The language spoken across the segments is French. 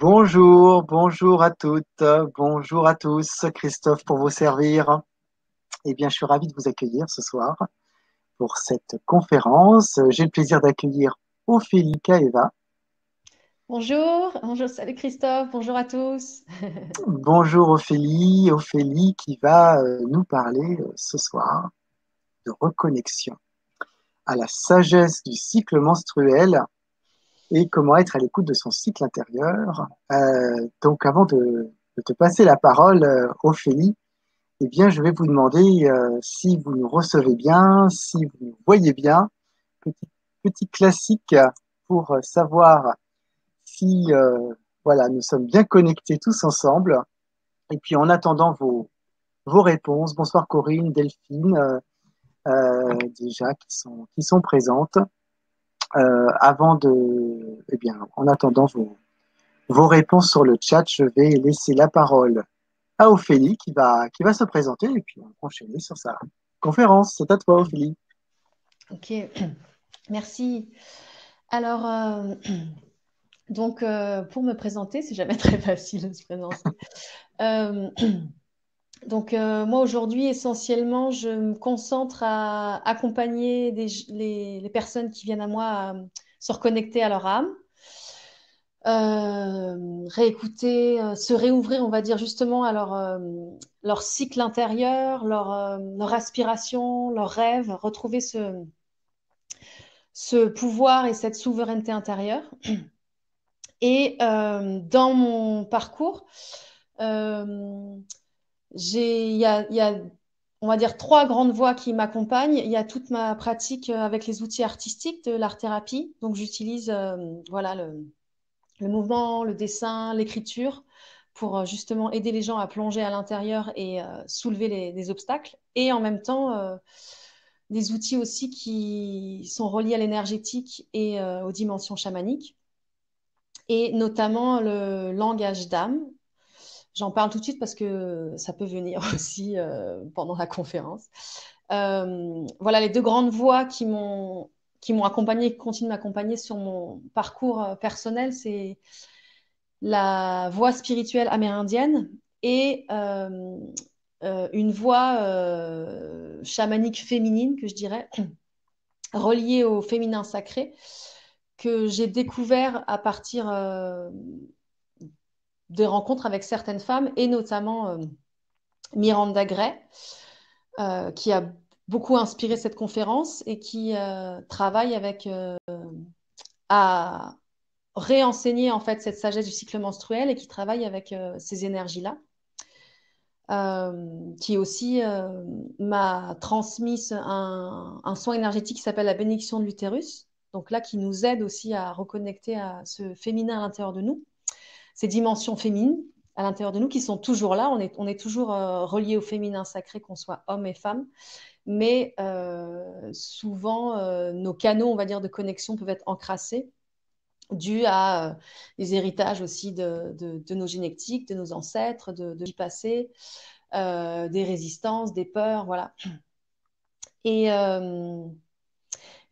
Bonjour, bonjour à toutes, bonjour à tous. Christophe pour vous servir. Eh bien, je suis ravi de vous accueillir ce soir pour cette conférence. J'ai le plaisir d'accueillir Ophélie Kaeva. Bonjour, bonjour, salut Christophe, bonjour à tous. bonjour Ophélie, Ophélie qui va euh, nous parler euh, ce soir de reconnexion à la sagesse du cycle menstruel et comment être à l'écoute de son cycle intérieur. Euh, donc avant de, te passer la parole, euh, Ophélie, eh bien, je vais vous demander euh, si vous nous recevez bien, si vous nous voyez bien. Petit, petit classique pour savoir si voilà, nous sommes bien connectés tous ensemble. Et puis en attendant vos, vos réponses, bonsoir Corinne, Delphine, déjà qui sont, qui sont présentes. Euh, avant de, eh bien, en attendant vos, vos réponses sur le chat, je vais laisser la parole à Ophélie qui va, qui va se présenter et puis on va enchaîner sur sa conférence. C'est à toi, Ophélie. Ok, merci. Alors, euh, donc, euh, pour me présenter, c'est jamais très facile de se présenter. Donc, euh, moi, aujourd'hui, essentiellement, je me concentre à accompagner les, personnes qui viennent à moi à se reconnecter à leur âme, euh, réécouter, euh, se réouvrir, on va dire, justement à leur, cycle intérieur, leur, leur, aspiration, leurs rêves, retrouver ce, ce pouvoir et cette souveraineté intérieure. Et dans mon parcours, il y a, on va dire, trois grandes voies qui m'accompagnent. Il y a toute ma pratique euh, avec les outils artistiques de l'art-thérapie. Donc, j'utilise euh, voilà, le, mouvement, le dessin, l'écriture pour euh, justement aider les gens à plonger à l'intérieur et soulever les, obstacles. Et en même temps, des outils aussi qui sont reliés à l'énergétique et aux dimensions chamaniques. Et notamment le langage d'âme, J'en parle tout de suite parce que ça peut venir aussi euh, pendant la conférence. Euh, voilà les deux grandes voies qui m'ont qui m'ont et qui continuent de m'accompagner sur mon parcours euh, personnel, c'est la voie spirituelle amérindienne et une voie chamanique féminine que je dirais reliée au féminin sacré que j'ai découvert à partir des rencontres avec certaines femmes, et notamment euh, Miranda Gray, euh, qui a beaucoup inspiré cette conférence et qui euh, travaille avec à réenseigner en fait cette sagesse du cycle menstruel et qui travaille avec ces énergies-là. qui aussi m'a transmis un, un, soin énergétique qui s'appelle la bénédiction de l'utérus. Donc là, qui nous aide aussi à reconnecter à ce féminin à l'intérieur de nous ces dimensions féminines à l'intérieur de nous qui sont toujours là. On est, on est toujours euh, relié au féminin sacré, qu'on soit homme et femme. Mais euh, souvent, euh, nos canaux, on va dire, de connexion peuvent être encrassés dû à des héritages aussi de, de, nos génétiques, de nos ancêtres, de, de vie passée, des résistances, des peurs, voilà. Et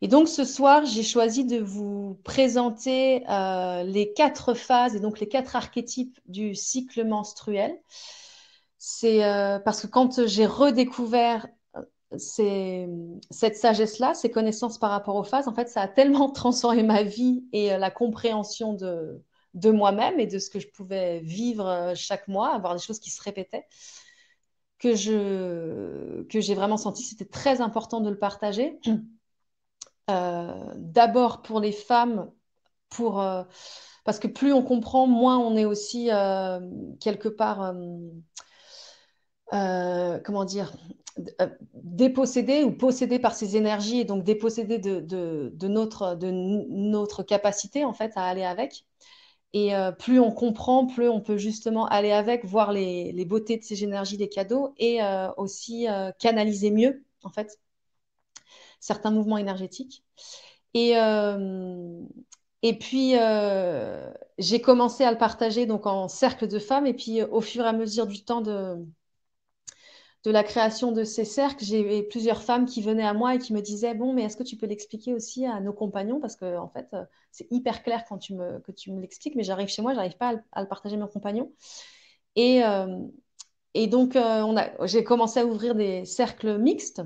et donc ce soir, j'ai choisi de vous présenter euh, les quatre phases et donc les quatre archétypes du cycle menstruel. C'est euh, parce que quand j'ai redécouvert euh, cette sagesse-là, ces connaissances par rapport aux phases, en fait, ça a tellement transformé ma vie et la compréhension de, moi-même et de ce que je pouvais vivre chaque mois, avoir des choses qui se répétaient, que que j'ai vraiment senti c'était très important de le partager. Euh, d'abord pour les femmes, pour, euh, parce que plus on comprend, moins on est aussi euh, quelque part, comment dire, dépossédé ou possédé par ces énergies et donc dépossédé de, notre, de notre capacité en fait à aller avec. Et plus on comprend, plus on peut justement aller avec, voir les, les beautés de ces énergies, les cadeaux et aussi canaliser mieux en fait certains mouvements énergétiques. Et, euh, puis, euh, j'ai commencé à le partager donc en cercle de femmes. Et puis, au fur et à mesure du temps de, la création de ces cercles, j'ai plusieurs femmes qui venaient à moi et qui me disaient Bon, mais est-ce que tu peux l'expliquer aussi à nos compagnons? Parce que, en fait, c'est hyper clair quand tu me, que tu me l'expliques, mais j'arrive chez moi, j'arrive pas à, le partager à mes compagnons. Et, euh, donc, j'ai commencé à ouvrir des cercles mixtes.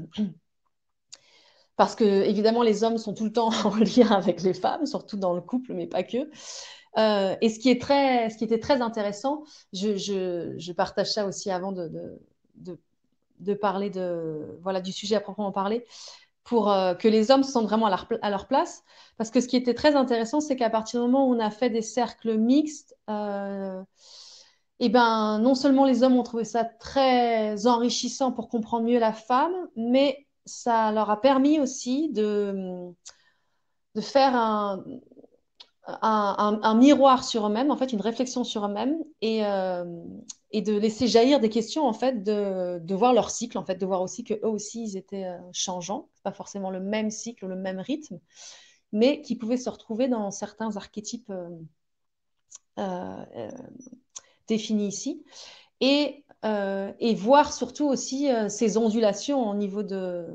Parce que, évidemment, les hommes sont tout le temps en lien avec les femmes, surtout dans le couple, mais pas que. Euh, et ce qui, est très, ce qui était très intéressant, je, partage ça aussi avant de, parler de, voilà, du sujet à proprement parler, pour euh, que les hommes se sentent vraiment à leur, place. Parce que ce qui était très intéressant, c'est qu'à partir du moment où on a fait des cercles mixtes, euh, et ben, non seulement les hommes ont trouvé ça très enrichissant pour comprendre mieux la femme, mais ça leur a permis aussi de, de faire un, un, miroir sur eux-mêmes, en fait, une réflexion sur eux-mêmes et, euh, et, de laisser jaillir des questions, en fait, de, de, voir leur cycle, en fait, de voir aussi que eux aussi, ils étaient euh, changeants, pas forcément le même cycle, le même rythme, mais qui pouvaient se retrouver dans certains archétypes euh, définis ici. Et, et, voir surtout aussi ces ondulations au niveau de,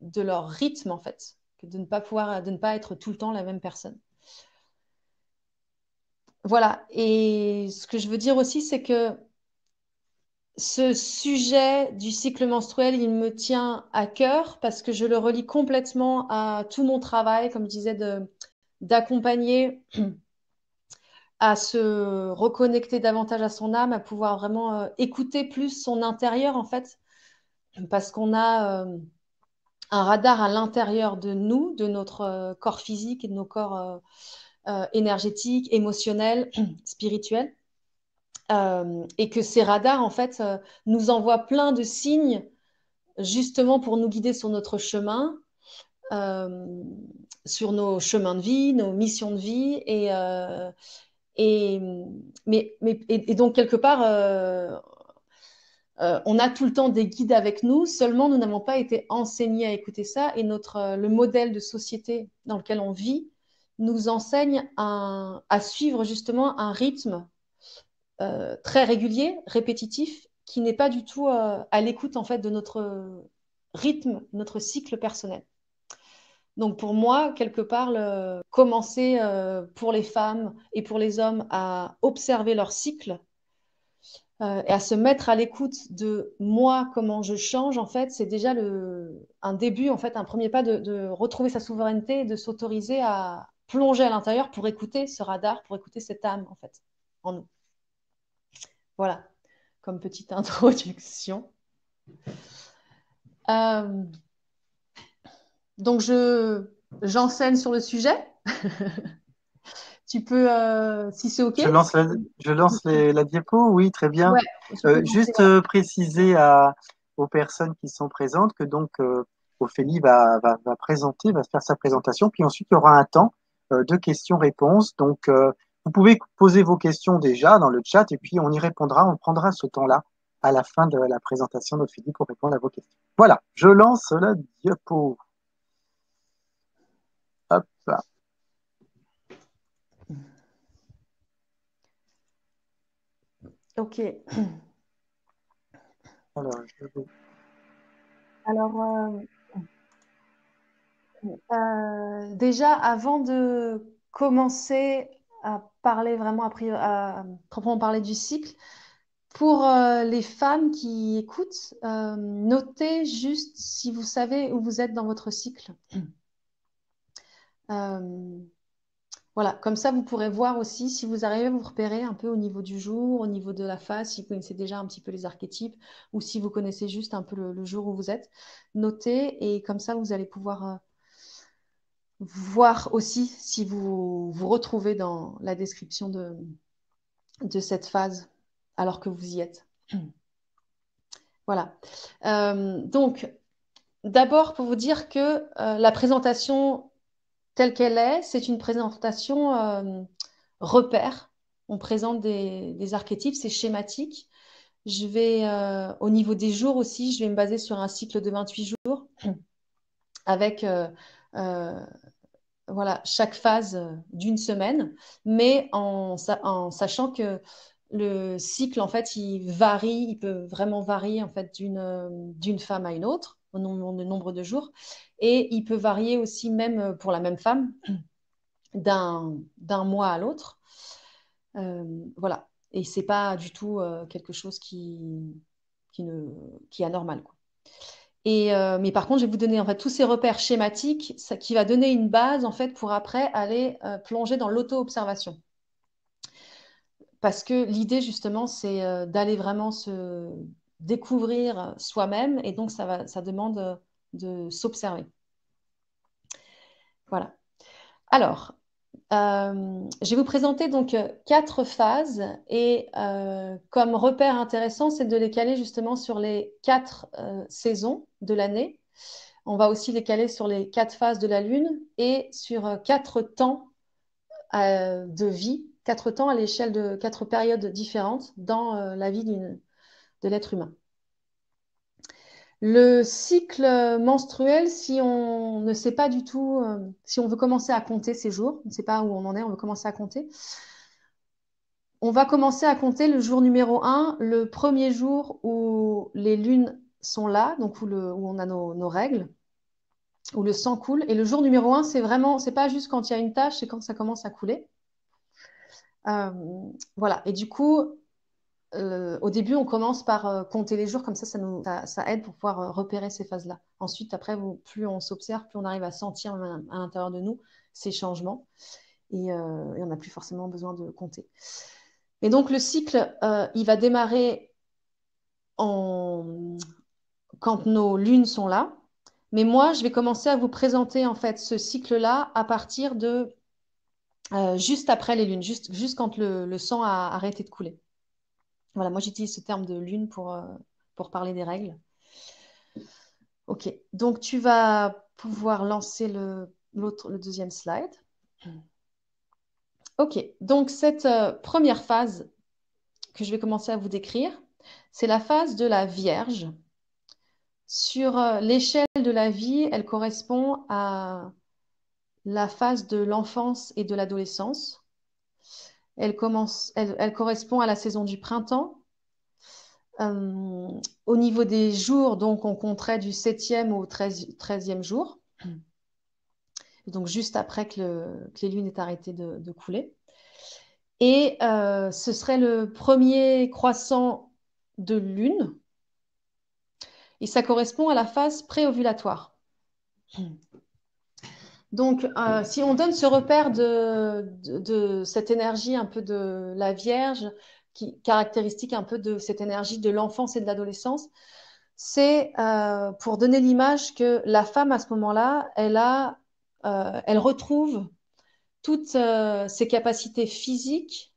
de leur rythme, en fait, de ne pas pouvoir, de ne pas être tout le temps la même personne. Voilà. Et ce que je veux dire aussi, c'est que ce sujet du cycle menstruel, il me tient à cœur parce que je le relie complètement à tout mon travail, comme je disais, d'accompagner à se reconnecter davantage à son âme, à pouvoir vraiment euh, écouter plus son intérieur, en fait, parce qu'on a euh, un radar à l'intérieur de nous, de notre euh, corps physique et de nos corps euh, énergétique, émotionnel, spirituel. Euh, et que ces radars, en fait, nous envoient plein de signes justement pour nous guider sur notre chemin, sur nos chemins de vie, nos missions de vie. Et, et, mais, mais, et, donc, quelque part, on a tout le temps des guides avec nous, seulement nous n'avons pas été enseignés à écouter ça. Et notre, le modèle de société dans lequel on vit nous enseigne à suivre justement un rythme euh, très régulier, répétitif, qui n'est pas du tout euh, à l'écoute en fait de notre rythme, notre cycle personnel. Donc pour moi, quelque part, commencer euh, pour les femmes et pour les hommes à observer leur cycle et à se mettre à l'écoute de moi, comment je change, en fait, c'est déjà le, un début, en fait, un premier pas de, de retrouver sa souveraineté et de s'autoriser à, plonger à l'intérieur pour écouter ce radar, pour écouter cette âme, en fait, en nous. Voilà, comme petite introduction. Euh, donc, je, j'enseigne sur le sujet. tu peux, euh, si c'est OK. Je lance la, je lance la diapo, oui, très bien. Euh, juste préciser à, aux personnes qui sont présentes que donc Ophélie va, va, va, présenter, va faire sa présentation, puis ensuite il y aura un temps euh, de questions-réponses. Donc, euh, vous pouvez poser vos questions déjà dans le chat et puis on y répondra, on prendra ce temps-là à la fin de la présentation de Philippe pour répondre à vos questions. Voilà, je lance la diapo. Hop là. Ok. Alors, je Alors, euh, euh, déjà, avant de commencer à parler vraiment, à, proprement parler du cycle, pour euh, les femmes qui écoutent, notez juste si vous savez où vous êtes dans votre cycle. voilà, comme ça, vous pourrez voir aussi si vous arrivez à vous repérer un peu au niveau du jour, au niveau de la phase, si vous connaissez déjà un petit peu les archétypes ou si vous connaissez juste un peu le, jour où vous êtes. Notez et comme ça, vous allez pouvoir voir aussi si vous vous retrouvez dans la description de, de cette phase alors que vous y êtes. Voilà. Euh, donc, d'abord pour vous dire que euh, la présentation telle qu'elle est, c'est une présentation euh, repère. On présente des, archétypes, c'est schématique. Je vais, au niveau des jours aussi, je vais me baser sur un cycle de 28 jours avec voilà, chaque phase d'une semaine, mais en, sachant que le cycle, en fait, il varie, il peut vraiment varier en fait d'une femme à une autre au nombre, nombre de jours. Et il peut varier aussi même pour la même femme d'un mois à l'autre. Euh, voilà. Et c'est pas du tout euh, quelque chose qui, ne, qui est anormal. Quoi. Et, euh, mais par contre, je vais vous donner en fait tous ces repères schématiques, qui va donner une base en fait pour après aller plonger dans l'auto-observation. Parce que l'idée justement, c'est d'aller vraiment se découvrir soi-même, et donc ça, va, ça demande de s'observer. Voilà. Alors, euh, je vais vous présenter donc euh, quatre phases et euh, comme repère intéressant, c'est de les caler justement sur les quatre saisons de l'année. On va aussi les caler sur les quatre phases de la Lune et sur quatre temps de vie, quatre temps à l'échelle de quatre périodes différentes dans la vie de l'être humain. Le cycle menstruel, si on ne sait pas du tout, euh, si on veut commencer à compter ces jours, on ne sait pas où on en est, on veut commencer à compter, on va commencer à compter le jour numéro 1, le premier jour où les lunes sont là, donc où, on a nos, règles, où le sang coule. Et le jour numéro 1, c'est vraiment, c'est pas juste quand il y a une tâche, c'est quand ça commence à couler. Euh, voilà. Et du coup, euh, au début, on commence par euh, compter les jours, comme ça, ça, aide pour pouvoir euh, repérer ces phases-là. Ensuite, après, plus on s'observe, plus on arrive à sentir à, l'intérieur de nous ces changements et, on n'a plus forcément besoin de compter. Et donc, le cycle, il va démarrer quand nos lunes sont là. Mais moi, je vais commencer à vous présenter en fait ce cycle-là à partir de juste après les lunes, juste, juste quand le sang a arrêté de couler. Voilà, moi j'utilise ce terme de lune pour, euh, pour parler des règles. Ok, donc tu vas pouvoir lancer le, le deuxième slide. Ok, donc cette euh, première phase que je vais commencer à vous décrire, c'est la phase de la Vierge. Sur euh, l'échelle de la vie, elle correspond à la phase de l'enfance et de l'adolescence. Elle, correspond à la saison du printemps. Euh, au niveau des jours, donc on compterait du 7e au 13e jour. Donc juste après que, les lunes aient arrêté de, couler. Et euh, ce serait le premier croissant de lune. Et ça correspond à la phase préovulatoire. Donc, euh, si on donne ce repère de, cette énergie un peu de la Vierge, qui caractéristique un peu de cette énergie de l'enfance et de l'adolescence, c'est euh, pour donner l'image que la femme à ce moment-là, elle a, euh, elle retrouve toutes ses capacités physiques,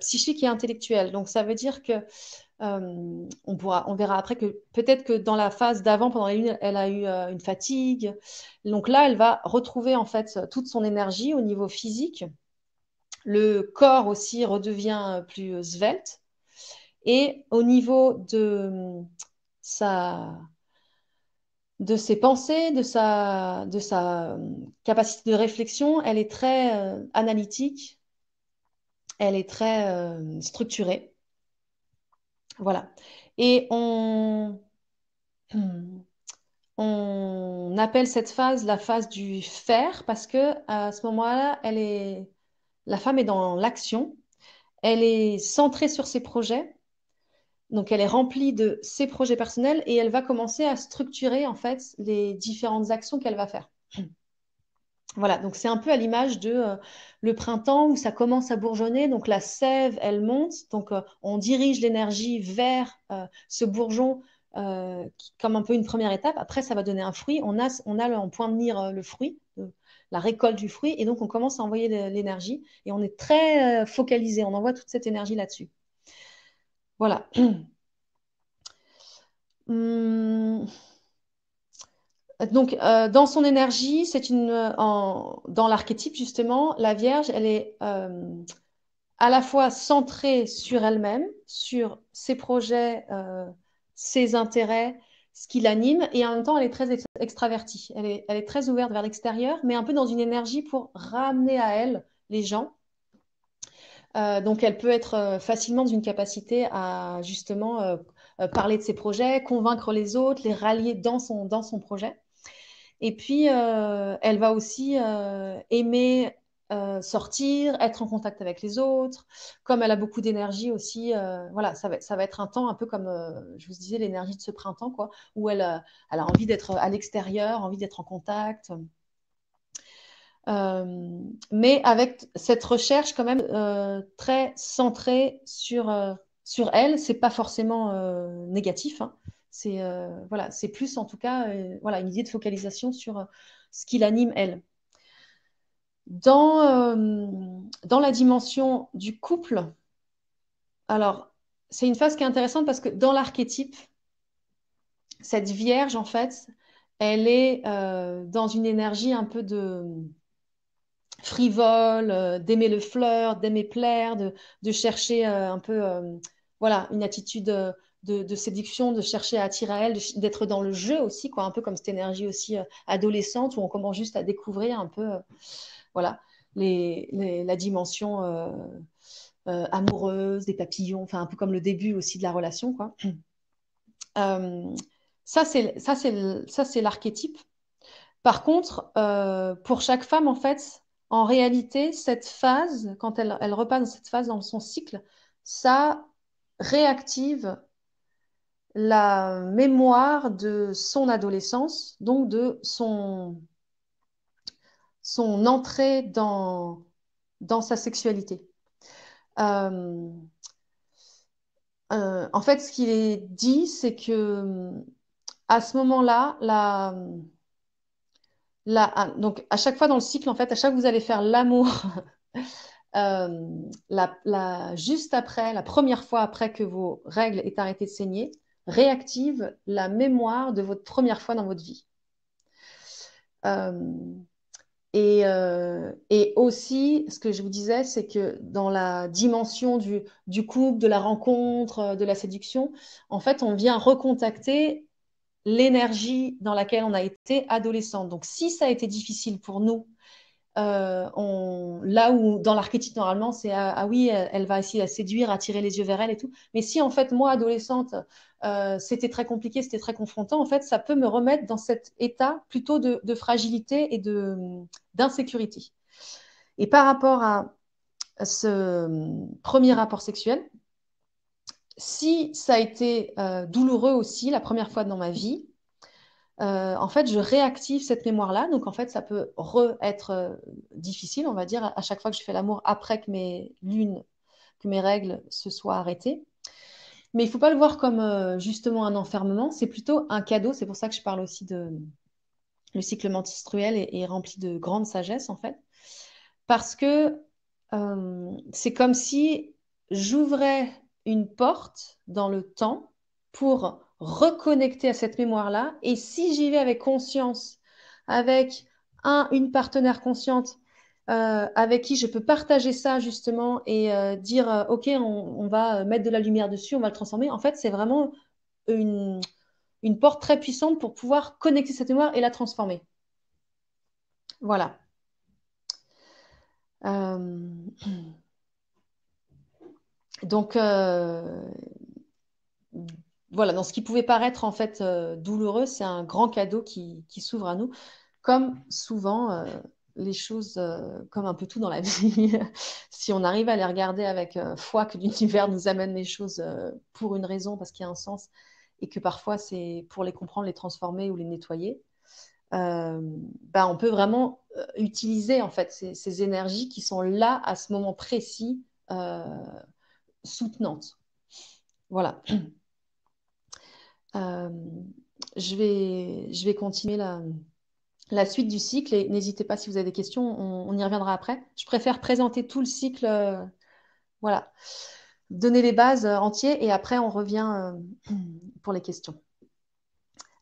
psychiques et intellectuelles. Donc, ça veut dire que euh, on, pourra, on verra après que peut-être que dans la phase d'avant, pendant la lune, elle a eu euh, une fatigue. Donc là, elle va retrouver en fait toute son énergie au niveau physique. Le corps aussi redevient plus svelte. Et au niveau de sa de ses pensées, de sa, de sa capacité de réflexion, elle est très euh, analytique, elle est très structurée. Voilà. Et on, appelle cette phase la phase du faire parce que à ce moment-là, la femme est dans l'action, elle est centrée sur ses projets, donc elle est remplie de ses projets personnels et elle va commencer à structurer en fait les différentes actions qu'elle va faire. Voilà, donc c'est un peu à l'image de euh, le printemps où ça commence à bourgeonner, donc la sève, elle monte, donc euh, on dirige l'énergie vers euh, ce bourgeon comme un peu une première étape. Après, ça va donner un fruit. On a, on a en point de mire le fruit, la récolte du fruit, et donc on commence à envoyer l'énergie et on est très focalisé. On envoie toute cette énergie là-dessus. Voilà. Hum. Donc, euh, dans son énergie, c'est une, euh, dans l'archétype justement, la Vierge, elle est euh, à la fois centrée sur elle-même, sur ses projets, ses intérêts, ce qui l'anime, et en même temps, elle est très extravertie. Elle est, très ouverte vers l'extérieur, mais un peu dans une énergie pour ramener à elle les gens. donc, elle peut être facilement d'une capacité à justement parler de ses projets, convaincre les autres, les rallier dans dans son projet. Et puis, elle va aussi aimer euh, sortir, être en contact avec les autres. Comme elle a beaucoup d'énergie aussi, euh, voilà, ça va, être un temps un peu comme, euh, je vous disais, l'énergie de ce printemps, quoi, où elle, elle a envie d'être à l'extérieur, envie d'être en contact. mais avec cette recherche quand même très centrée sur, sur elle, c'est pas forcément négatif. Hein. C'est voilà, c'est plus en tout cas voilà, une idée de focalisation sur ce qui l'anime elle. Dans, euh, dans la dimension du couple, alors c'est une phase qui est intéressante parce que dans l'archétype, cette vierge, en fait, elle est euh, dans une énergie un peu de frivole, euh, d'aimer le fleur, d'aimer plaire, de, de chercher un peu, voilà, une attitude de, séduction, de chercher à attirer à elle, d'être dans le jeu aussi, quoi, un peu comme cette énergie aussi adolescente où on commence juste à découvrir un peu voilà, la dimension euh, euh, amoureuse, des papillons, un peu comme le début aussi de la relation. Euh, ça, c'est l'archétype. Par contre, pour chaque femme, en fait, en réalité, cette phase, quand elle, elle repasse dans cette phase dans son cycle, ça réactive la mémoire de son adolescence, donc de son, entrée dans, sa sexualité. Euh, euh, en fait, ce qu'il est dit, c'est que à ce moment-là, la, donc à chaque fois dans le cycle, en fait, à chaque fois que vous allez faire l'amour, euh, juste après, la première fois après que vos règles aient arrêté de saigner, réactive la mémoire de votre première fois dans votre vie. Euh, et, aussi, ce que je vous disais, c'est que dans la dimension du, du, couple, de la rencontre, euh, de la séduction, en fait, on vient recontacter l'énergie dans laquelle on a été adolescente. Donc, si ça a été difficile pour nous, euh, on, là où dans l'archétype normalement c'est ah, ah, oui elle, va essayer de séduire attirer les yeux vers elle et tout mais si en fait moi adolescente euh, c'était très compliqué, c'était très confrontant, en fait, ça peut me remettre dans cet état plutôt de, fragilité et d'insécurité. Et par rapport à ce premier rapport sexuel, si ça a été euh, douloureux aussi la première fois dans ma vie, euh, en fait, je réactive cette mémoire-là. Donc, en fait, ça peut re-être difficile, on va dire, à chaque fois que je fais l'amour après que mes lunes, que mes règles se soient arrêtées. Mais il ne faut pas le voir comme euh, justement un enfermement, c'est plutôt un cadeau. C'est pour ça que je parle aussi de le cycle menstruel est, rempli de grande sagesse en fait, parce que euh, c'est comme si j'ouvrais une porte dans le temps pour reconnecter à cette mémoire-là. Et si j'y vais avec conscience, avec un, une partenaire consciente euh, avec qui je peux partager ça justement et euh, dire euh, ok on, va mettre de la lumière dessus, on va le transformer. En fait, c'est vraiment une, une, porte très puissante pour pouvoir connecter cette mémoire et la transformer. Voilà. Donc voilà, dans ce qui pouvait paraître en fait douloureux, c'est un grand cadeau qui, s'ouvre à nous, comme souvent les choses euh, comme un peu tout dans la vie. si on arrive à les regarder avec euh, foi que l'univers nous amène les choses euh, pour une raison, parce qu'il y a un sens, et que parfois c'est pour les comprendre, les transformer ou les nettoyer, bah, on peut vraiment utiliser en fait ces, énergies qui sont là à ce moment précis, soutenantes. Voilà. je, vais, je vais continuer là la suite du cycle. Et n'hésitez pas si vous avez des questions, on, y reviendra après. Je préfère présenter tout le cycle, euh, voilà, donner les bases euh, entiers et après on revient euh, pour les questions.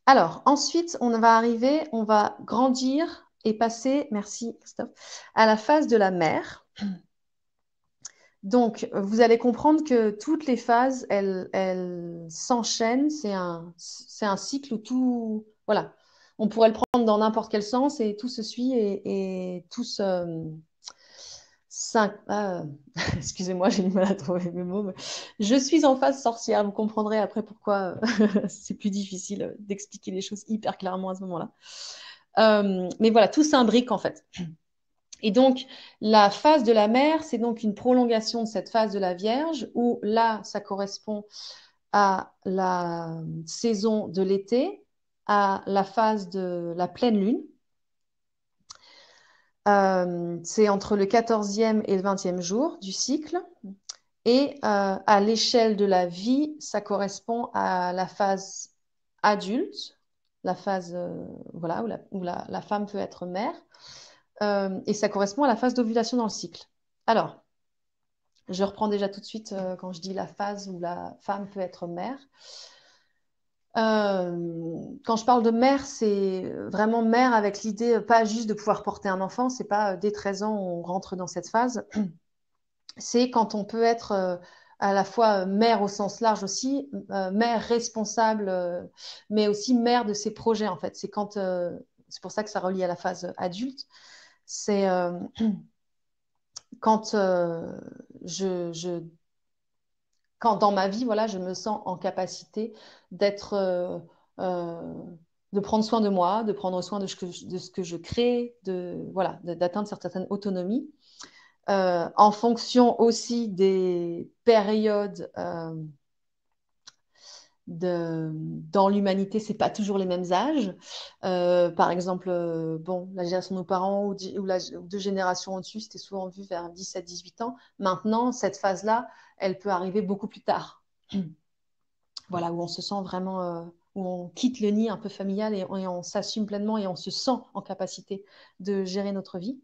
Alors, ensuite, on va arriver, on va grandir et passer, merci Christophe, à la phase de la mer. Donc, vous allez comprendre que toutes les phases, elles, s'enchaînent. C'est un, cycle où tout, voilà, on pourrait le prendre dans n'importe quel sens et tout se suit et, tout se. Ah, excusez-moi, j'ai du mal à trouver mes mots. Je suis en phase sorcière. Vous comprendrez après pourquoi c'est plus difficile d'expliquer les choses hyper clairement à ce moment-là. Euh, mais voilà, tout s'imbrique en fait. Et donc, la phase de la mère, c'est donc une prolongation de cette phase de la Vierge, où là, ça correspond à la saison de l'été, à la phase de la pleine lune. Euh, c'est entre le 14e et le 20e jour du cycle. Et euh, à l'échelle de la vie, ça correspond à la phase adulte, la phase euh, voilà, où, la, femme peut être mère. Et ça correspond à la phase d'ovulation dans le cycle. Alors, je reprends déjà tout de suite quand je dis la phase où la femme peut être mère. Euh, quand je parle de mère, c'est vraiment mère avec l'idée euh, pas juste de pouvoir porter un enfant, c'est pas euh, dès 13 ans on rentre dans cette phase. C'est quand on peut être à la fois mère au sens large aussi, mère responsable, mais aussi mère de ses projets en fait. C'est quand, c'est pour ça que ça relie à la phase adulte. C'est quand je, je quand dans ma vie, voilà, je me sens en capacité d'être, euh, euh, de prendre soin de moi, de prendre soin de ce que, de ce que je crée, de voilà, d'atteindre certaines autonomies, euh, en fonction aussi des périodes dans l'humanité, c'est pas toujours les mêmes âges. par exemple, bon, la génération de nos parents ou, ou deux générations au-dessus, c'était souvent vu vers 17-18 ans. Maintenant, cette phase-là, elle peut arriver beaucoup plus tard. voilà, où on se sent vraiment, euh, où on quitte le nid un peu familial et, on s'assume pleinement et on se sent en capacité de gérer notre vie.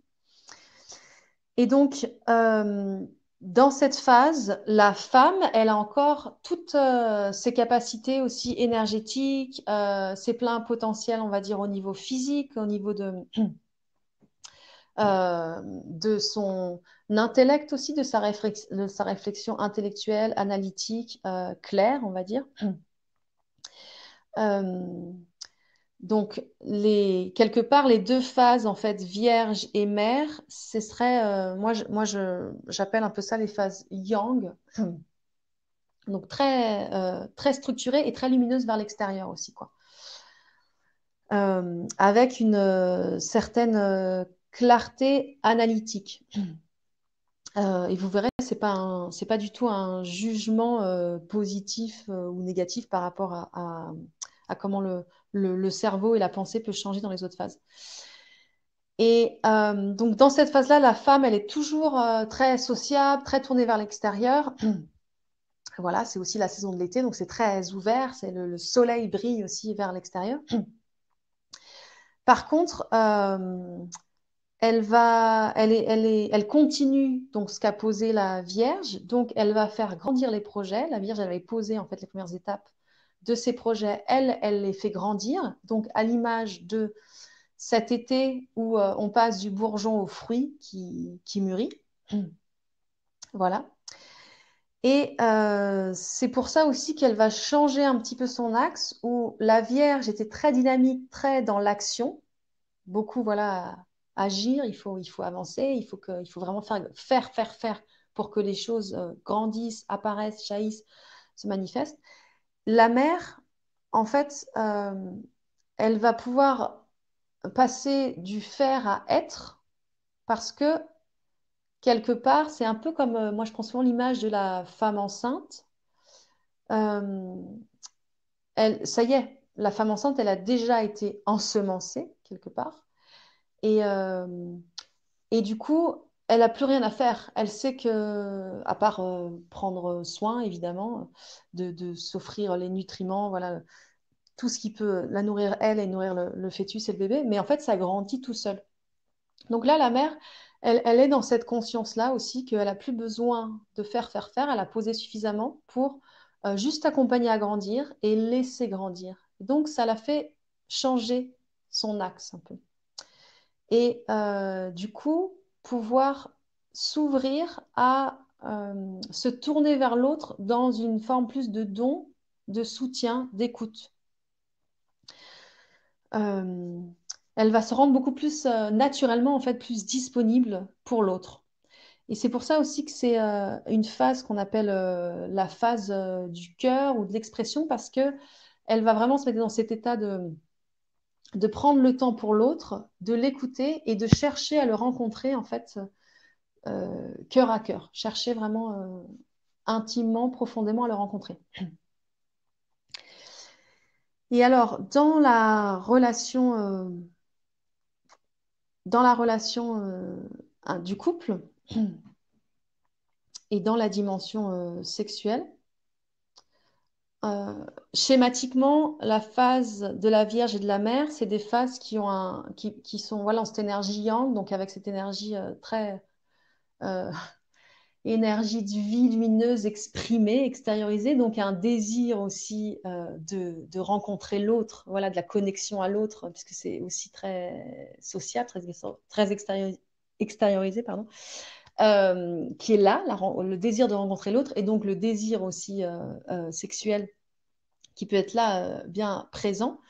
Et donc, euh, dans cette phase, la femme, elle a encore toutes euh, ses capacités aussi énergétiques, ses pleins potentiels, on va dire, au niveau physique, au niveau de, de son intellect aussi, de sa, réflexion intellectuelle, analytique, euh, claire, on va dire. Euh, donc, quelque part, les deux phases, en fait, vierge et mère, ce serait, euh, moi, j'appelle un peu ça les phases yang. Donc, très, très structurées et très lumineuses vers l'extérieur aussi, quoi. avec une certaine clarté analytique. Euh, et vous verrez, ce n'est pas, du tout un jugement euh, positif euh, ou négatif par rapport à, comment le, le, cerveau et la pensée peuvent changer dans les autres phases. Et donc dans cette phase-là, la femme, elle est toujours très sociable, très tournée vers l'extérieur. voilà, c'est aussi la saison de l'été, donc c'est très ouvert, c'est le, le, soleil brille aussi vers l'extérieur. Par contre, elle va, elle, est, elle continue donc ce qu'a posé la Vierge, donc elle va faire grandir les projets. La Vierge, elle avait posé en fait les premières étapes de ces projets. Elle, elle les fait grandir, donc à l'image de cet été où euh, on passe du bourgeon au fruit qui, mûrit. voilà. Et euh, c'est pour ça aussi qu'elle va changer un petit peu son axe, où la Vierge était très dynamique, très dans l'action, beaucoup voilà agir, il faut, avancer, il faut, que, il faut vraiment faire, faire, faire, faire pour que les choses euh, grandissent, apparaissent, jaillissent, se manifestent. La mère, en fait, euh, elle va pouvoir passer du faire à être parce que quelque part, c'est un peu comme, euh, moi je prends souvent l'image de la femme enceinte. elle, ça y est, la femme enceinte, elle a déjà été ensemencée quelque part. Et, euh, et du coup, elle n'a plus rien à faire. Elle sait que, à part euh, prendre soin, évidemment, de, s'offrir les nutriments, voilà, tout ce qui peut la nourrir elle et nourrir le, fœtus et le bébé, mais en fait, ça grandit tout seul. Donc là, la mère, elle, est dans cette conscience-là aussi qu'elle n'a plus besoin de faire, faire, faire. Elle a posé suffisamment pour euh, juste accompagner à grandir et laisser grandir. Donc, ça l'a fait changer son axe un peu et euh, du coup pouvoir s'ouvrir à euh, se tourner vers l'autre dans une forme plus de don, de soutien, d'écoute. Euh, elle va se rendre beaucoup plus naturellement, en fait, plus disponible pour l'autre. Et c'est pour ça aussi que c'est une phase qu'on appelle la phase du cœur ou de l'expression parce que elle va vraiment se mettre dans cet état de, de prendre le temps pour l'autre, de l'écouter et de chercher à le rencontrer en fait cœur à cœur, chercher vraiment intimement, profondément à le rencontrer. Et alors, dans la relation, dans la relation du couple et dans la dimension sexuelle, schématiquement, la phase de la Vierge et de la Mère, c'est des phases qui, ont un, qui, sont voilà, en cette énergie yang, donc avec cette énergie très énergie de vie lumineuse exprimée, extériorisée, donc un désir aussi euh, de, rencontrer l'autre, voilà, de la connexion à l'autre, puisque c'est aussi très social, très, extériorisé, pardon, euh, qui est là, le désir de rencontrer l'autre, et donc le désir aussi euh, sexuel qui peut être là bien présent.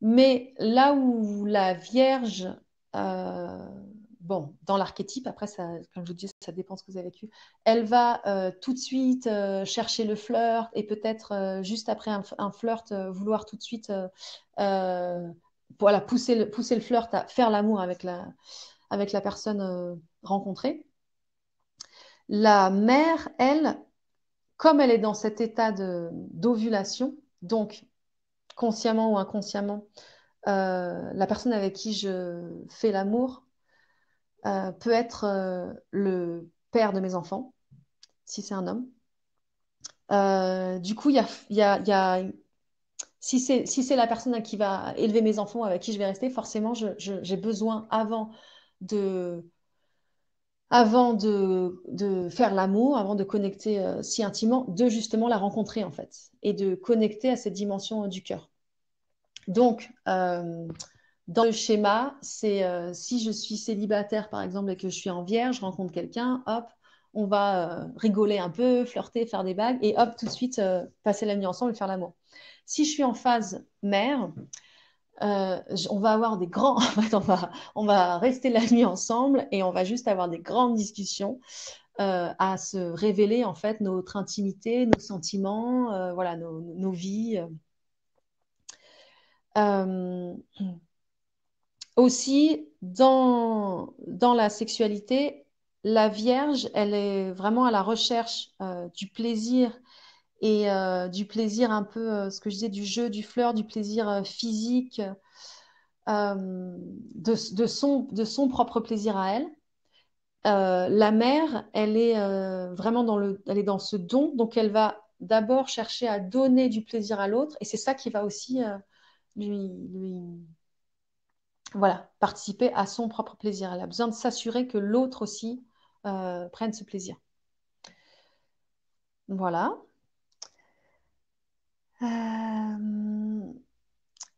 mais là où la Vierge bon, dans l'archétype, après, ça, comme je vous dis, ça dépend ce que vous avez vécu, elle va euh, tout de suite euh, chercher le flirt et peut-être euh, juste après un, flirt, vouloir tout de suite voilà, pousser, le, flirt à faire l'amour avec la, avec la personne rencontrée. La mère, elle, comme elle est dans cet état d'ovulation, donc consciemment ou inconsciemment, la personne avec qui je fais l'amour euh, peut être euh, le père de mes enfants, si c'est un homme. Euh, du coup, il y a, si c'est la personne qui va élever mes enfants, avec qui je vais rester, forcément, j'ai besoin avant de, avant de, faire l'amour, avant de connecter si intimement, de justement la rencontrer en fait, et de connecter à cette dimension du cœur. Donc, dans le schéma, c'est euh, si je suis célibataire, par exemple, et que je suis en vierge, je rencontre quelqu'un, hop, on va euh, rigoler un peu, flirter, faire des bagues, et hop, tout de suite, euh, passer la nuit ensemble et faire l'amour. Si je suis en phase mère, on va avoir des grands, on va, rester la nuit ensemble et on va juste avoir des grandes discussions à se révéler en fait notre intimité, nos sentiments, voilà, nos, nos vies. Aussi, dans, dans la sexualité, la Vierge, elle est vraiment à la recherche euh, du plaisir et euh, du plaisir un peu, euh, ce que je disais, du jeu, du fleur, du plaisir physique, de, son, propre plaisir à elle. la mère, elle est vraiment dans, le, elle est dans ce don, donc elle va d'abord chercher à donner du plaisir à l'autre, et c'est ça qui va aussi lui, voilà, participer à son propre plaisir. Elle a besoin de s'assurer que l'autre aussi euh, prenne ce plaisir. Voilà. Euh,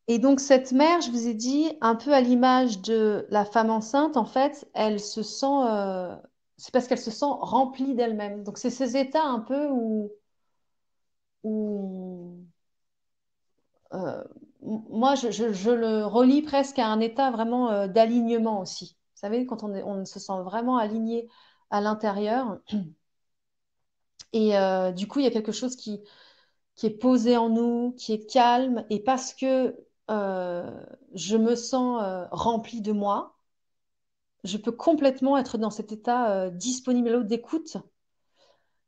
et donc cette mère, je vous ai dit, un peu à l'image de la femme enceinte, en fait, elle se sent, euh, c'est parce qu'elle se sent remplie d'elle-même. Donc c'est ces états un peu où, où moi, je, le relie presque à un état vraiment euh, d'alignement aussi. Vous savez, quand on, se sent vraiment aligné à l'intérieur. Et euh, du coup, il y a quelque chose qui, qui est posé en nous, qui est calme. Et parce que euh, je me sens rempli de moi, je peux complètement être dans cet état disponible à l'autre d'écoute.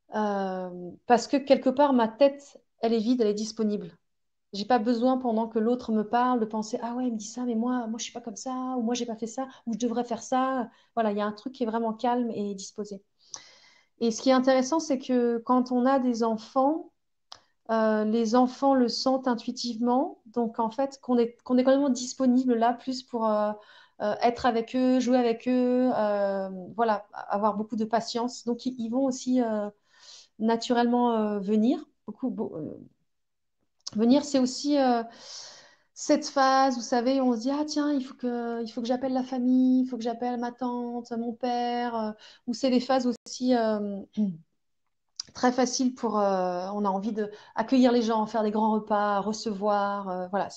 parce que quelque part, ma tête, elle est vide, elle est disponible. J'ai pas besoin pendant que l'autre me parle de penser ah ouais il me dit ça mais moi moi je suis pas comme ça ou moi j'ai pas fait ça ou je devrais faire ça. Voilà, il y a un truc qui est vraiment calme et disposé. Et ce qui est intéressant c'est que quand on a des enfants, euh, les enfants le sentent intuitivement. Donc en fait qu'on est qu'on est complètement disponible là plus pour euh, euh, être avec eux, jouer avec eux, voilà, avoir beaucoup de patience. Donc ils, vont aussi naturellement venir Venir, c'est aussi cette phase, vous savez, on se dit, ah tiens, il faut que, il faut que j'appelle la famille, il faut que j'appelle ma tante, mon père, ou c'est des phases aussi très faciles pour, on a envie d'accueillir les gens, faire des grands repas, recevoir, voilà.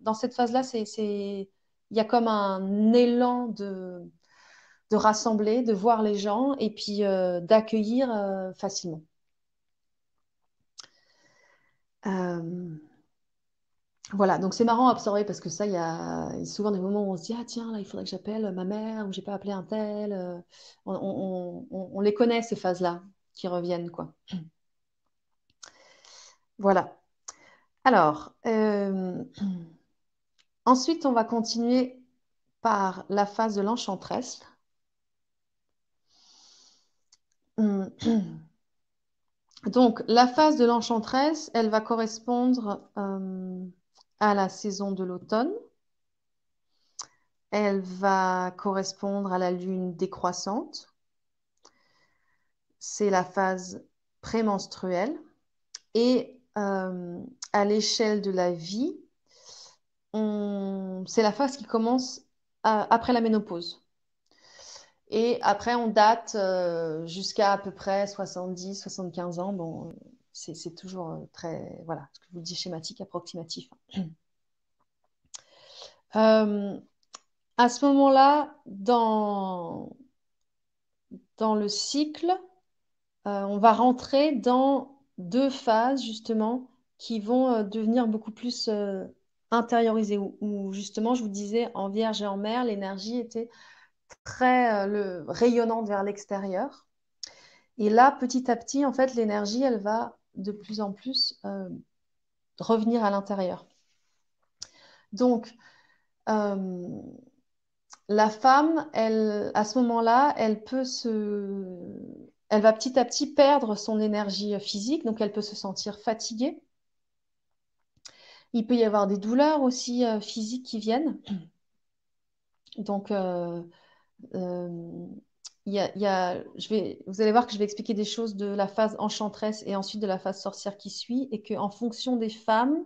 dans cette phase-là, il y a comme un élan de, de rassembler, de voir les gens et puis d'accueillir facilement. Voilà, donc c'est marrant à observer parce que ça, il y a souvent des moments où on se dit Ah, tiens, là, il faudrait que j'appelle ma mère ou j'ai pas appelé un tel. Euh, on, les connaît, ces phases-là reviennent, quoi. Voilà. Alors, euh, ensuite, on va continuer par la phase de l'enchantresse. Donc, la phase de l'enchantresse, elle va correspondre euh, à la saison de l'automne. Elle va correspondre à la lune décroissante. C'est la phase prémenstruelle. Et euh, à l'échelle de la vie, c'est la phase qui commence après la ménopause. Et après, on date euh, jusqu'à à peu près 70, 75 ans. Bon, c'est toujours euh, très, voilà, ce que je vous dis, schématique, approximatif. À ce moment-là, dans, dans le cycle, euh, on va rentrer dans deux phases, justement, qui vont devenir beaucoup plus intériorisées, où, justement, je vous disais, en Vierge et en Mer, l'énergie était très rayonnante vers l'extérieur. Et là, petit à petit, en fait, l'énergie, elle va de plus en plus euh, revenir à l'intérieur. Donc, euh, la femme, elle, à ce moment-là, elle peut se, elle va petit à petit perdre son énergie physique, donc elle peut se sentir fatiguée. Il peut y avoir des douleurs aussi euh, physiques qui viennent. Donc, je vais, vous allez voir que je vais expliquer des choses de la phase enchanteresse et ensuite de la phase sorcière qui suit, et qu'en fonction des femmes,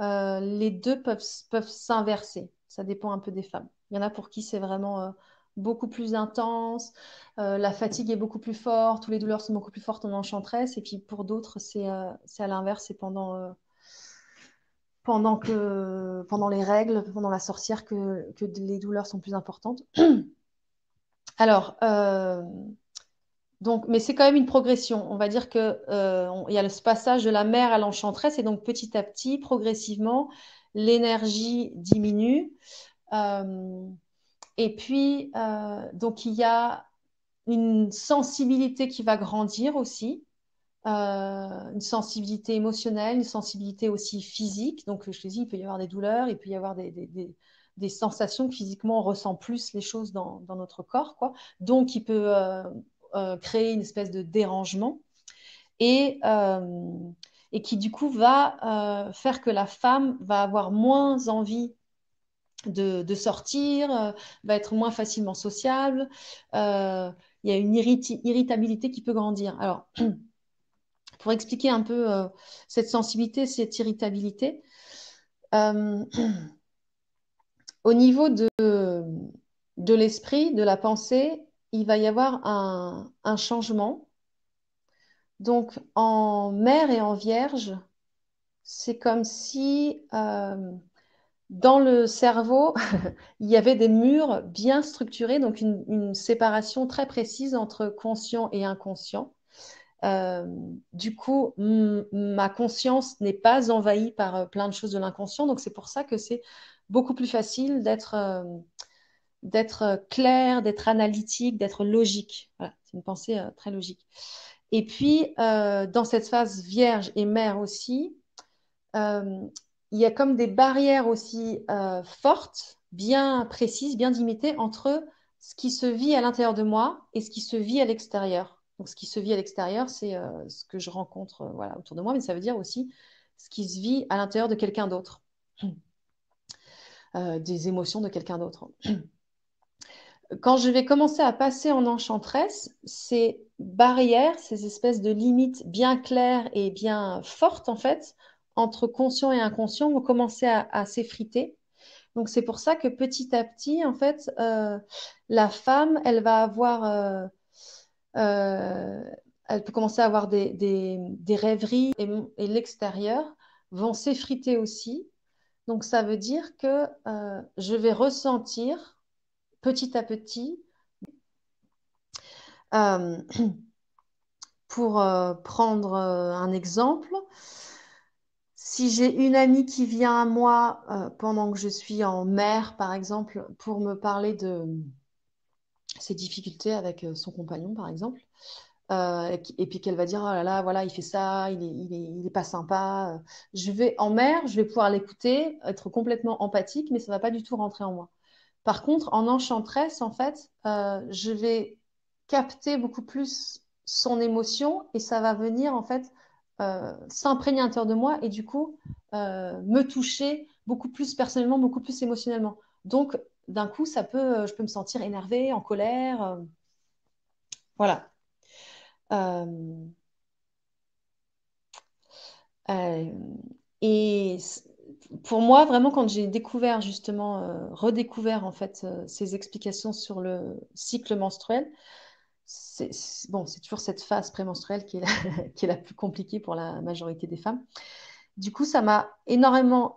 euh, les deux peuvent, s'inverser. Ça dépend un peu des femmes. Il y en a pour qui c'est vraiment euh, beaucoup plus intense, euh, la fatigue est beaucoup plus forte, toutes les douleurs sont beaucoup plus fortes en enchanteresse, et puis pour d'autres, c'est à l'inverse, c'est pendant pendant, que, pendant les règles, pendant la sorcière, que, que les douleurs sont plus importantes. Alors, euh, donc, mais c'est quand même une progression. On va dire qu'il euh, y a ce passage de la mer à l'enchanteresse, et donc petit à petit, progressivement, l'énergie diminue. Euh, et puis, donc, il y a une sensibilité qui va grandir aussi. une sensibilité émotionnelle, une sensibilité aussi physique. Donc, je te dis, il peut y avoir des douleurs, il peut y avoir des, sensations que physiquement on ressent plus les choses dans, notre corps, quoi. Donc, il peut euh, euh, créer une espèce de dérangement euh, et qui du coup va faire que la femme va avoir moins envie de, sortir, va être moins facilement sociable. il y a une irritabilité qui peut grandir. Alors, pour expliquer un peu cette sensibilité, cette irritabilité, au niveau de, l'esprit, de la pensée, il va y avoir un, changement. Donc, en mère et en vierge, c'est comme si euh, dans le cerveau, il y avait des murs bien structurés, donc une, séparation très précise entre conscient et inconscient. Euh, du coup, ma conscience n'est pas envahie par euh, plein de choses de l'inconscient, donc c'est pour ça que c'est beaucoup plus facile d'être euh, clair, d'être analytique, d'être logique. c'est une pensée très logique. Et puis, dans cette phase vierge et mère aussi, il y a comme des barrières aussi fortes, bien précises, bien limitées entre ce qui se vit à l'intérieur de moi et ce qui se vit à l'extérieur. Donc, ce qui se vit à l'extérieur, c'est ce que je rencontre voilà, autour de moi, mais ça veut dire aussi ce qui se vit à l'intérieur de quelqu'un d'autre. Euh, des émotions de quelqu'un d'autre. Quand je vais commencer à passer en enchanteresse, ces barrières, ces espèces de limites bien claires et bien fortes, en fait, entre conscient et inconscient, vont commencer à, s'effriter. Donc c'est pour ça que petit à petit, en fait, euh, la femme, elle va avoir, euh, elle peut commencer à avoir des, rêveries et l'extérieur vont s'effriter aussi donc ça veut dire que euh, je vais ressentir petit à petit pour prendre un exemple, si j'ai une amie qui vient à moi pendant que je suis en mer, par exemple, pour me parler de ses difficultés avec son compagnon, par exemple, euh, et puis qu'elle va dire, oh là là, voilà, il fait ça, il est, il est, pas sympa. Je vais en mer, je vais pouvoir l'écouter, être complètement empathique, mais ça va pas du tout rentrer en moi. Par contre, en enchantresse, en fait, euh, je vais capter beaucoup plus son émotion et ça va venir, en fait, euh, s'imprégner à l'intérieur de moi et du coup, me toucher beaucoup plus personnellement, beaucoup plus émotionnellement. Donc, d'un coup, ça peut, je peux me sentir énervée, en colère. voilà. Euh, euh, et pour moi, vraiment, quand j'ai découvert justement, euh, redécouvert en fait ces explications sur le cycle menstruel, c'est bon, c'est toujours cette phase prémenstruelle qui est, la, qui est la plus compliquée pour la majorité des femmes. Du coup, ça m'a énormément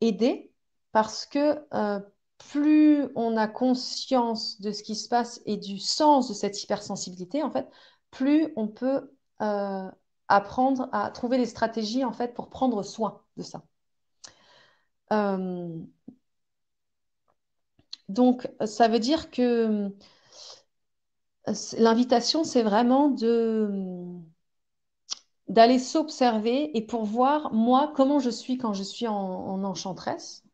aidé parce que plus on a conscience de ce qui se passe et du sens de cette hypersensibilité, en fait, plus on peut euh, apprendre à trouver des stratégies en fait pour prendre soin de ça. Euh, donc, ça veut dire que euh, l'invitation, c'est vraiment de d'aller s'observer et pour voir moi comment je suis quand je suis en enchantresse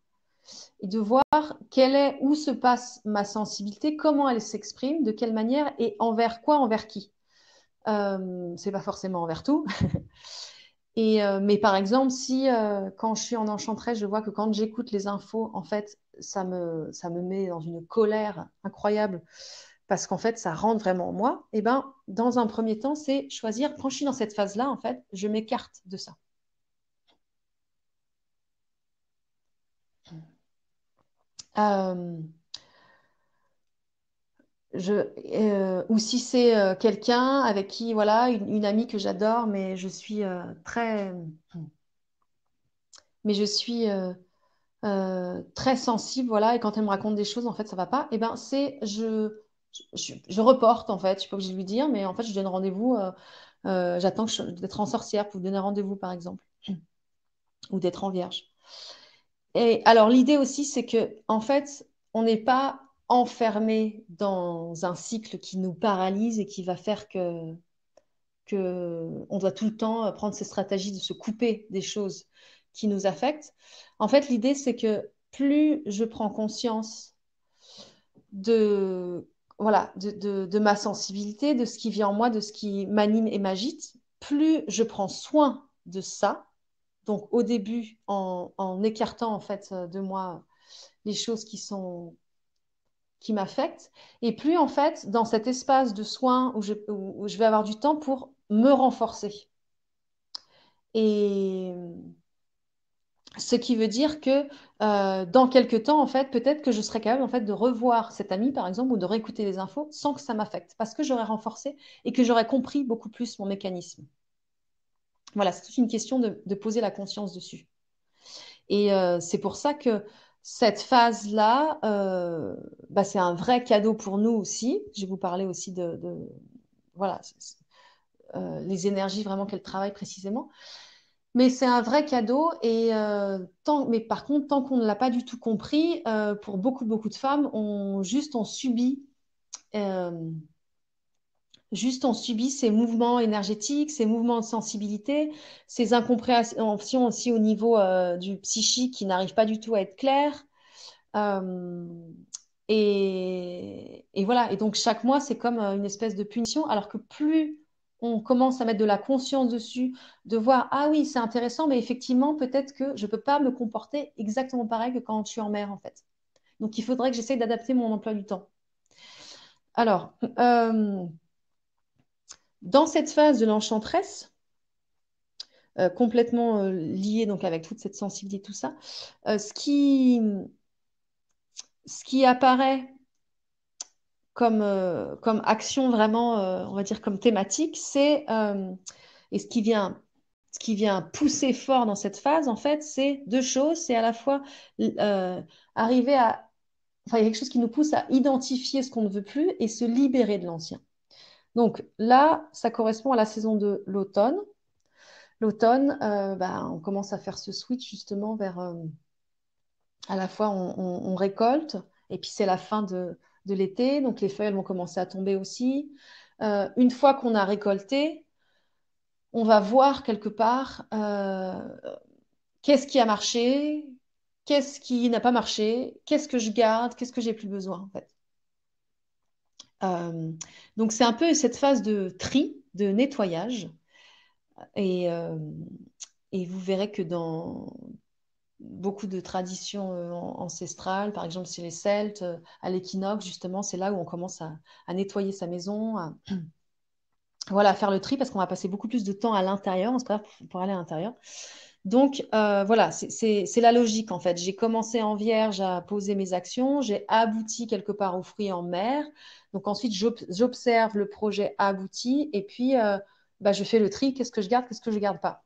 et de voir quelle est, où se passe ma sensibilité, comment elle s'exprime, de quelle manière et envers quoi, envers qui. Euh, c'est pas forcément envers tout. et, euh, mais par exemple, si euh, quand je suis en enchanteresse, je vois que quand j'écoute les infos, en fait, ça me, ça me met dans une colère incroyable parce qu'en fait, ça rentre vraiment en moi. Eh ben, dans un premier temps, c'est choisir, quand je suis dans cette phase-là, en fait, je m'écarte de ça. Euh, euh, ou si c'est euh, quelqu'un avec qui, voilà, une, amie que j'adore, mais je suis très, mais je suis très sensible, voilà, et quand elle me raconte des choses, en fait, ça va pas. Eh ben, c'est, je, je, reporte, en fait, je suis pas obligée de lui dire, mais en fait, je donne rendez-vous. J'attends d'être en sorcière pour vous donner rendez-vous, par exemple, ou d'être en vierge. Et alors, l'idée aussi, c'est que, en fait, on n'est pas enfermé dans un cycle qui nous paralyse et qui va faire que, que on doit tout le temps prendre ces stratégies de se couper des choses qui nous affectent. En fait, l'idée, c'est que plus je prends conscience de, voilà, de, ma sensibilité, de ce qui vient en moi, de ce qui m'anime et m'agite, plus je prends soin de ça, donc au début, en, écartant en fait euh, de moi les choses qui sont qui m'affectent, et plus en fait dans cet espace de soins où je, je vais avoir du temps pour me renforcer. Et ce qui veut dire que euh, dans quelques temps, en fait, peut-être que je serai capable en fait de revoir cet ami, par exemple, ou de réécouter les infos sans que ça m'affecte, parce que j'aurais renforcé et que j'aurais compris beaucoup plus mon mécanisme. Voilà, c'est toute une question de, poser la conscience dessus. Et euh, c'est pour ça que cette phase-là, euh, bah, c'est un vrai cadeau pour nous aussi. Je vais vous parler aussi de, voilà, les énergies vraiment qu'elle travaille précisément. Mais c'est un vrai cadeau et tant, mais par contre, tant qu'on ne l'a pas du tout compris, pour beaucoup beaucoup de femmes, on juste on subit Juste, on subit ces mouvements énergétiques, ces mouvements de sensibilité, ces incompréhensions aussi au niveau euh, du psychique qui n'arrivent pas du tout à être claires. Euh, et, voilà. Et donc, chaque mois, c'est comme euh, une espèce de punition, alors que plus on commence à mettre de la conscience dessus, de voir, ah oui, c'est intéressant, mais effectivement, peut-être que je ne peux pas me comporter exactement pareil que quand je suis en mer, en fait. Donc, il faudrait que j'essaye d'adapter mon emploi du temps. Alors, dans cette phase de l'enchantresse, euh, complètement euh, liée donc avec toute cette sensibilité, tout ça, euh, ce, qui, ce qui apparaît comme, comme action vraiment, on va dire comme thématique, c'est, et ce qui vient ce qui vient pousser fort dans cette phase, en fait, c'est deux choses. C'est à la fois arriver à enfin, il y a quelque chose qui nous pousse à identifier ce qu'on ne veut plus et se libérer de l'ancien. Donc là, ça correspond à la saison de l'automne. L'automne, euh, bah, on commence à faire ce switch justement vers, euh, à la fois on, récolte, et puis c'est la fin de, l'été, donc les feuilles vont commencer à tomber aussi. Euh, une fois qu'on a récolté, on va voir quelque part qu'est-ce qui a marché, qu'est-ce qui n'a pas marché, qu'est-ce que je garde, qu'est-ce que j'ai plus besoin en fait. Euh, donc c'est un peu cette phase de tri, de nettoyage. Et, euh, et vous verrez que dans beaucoup de traditions euh, ancestrales, par exemple chez les Celtes, à l'équinoxe, justement, c'est là où on commence à, nettoyer sa maison, à, voilà, faire le tri, parce qu'on va passer beaucoup plus de temps à l'intérieur, on se prépare pour aller à l'intérieur. Donc euh, voilà, c'est la logique en fait. J'ai commencé en vierge à poser mes actions, j'ai abouti quelque part au fruit en mer. Donc ensuite, j'observe le projet abouti et puis euh, bah, je fais le tri, qu'est-ce que je garde, qu'est-ce que je ne garde pas?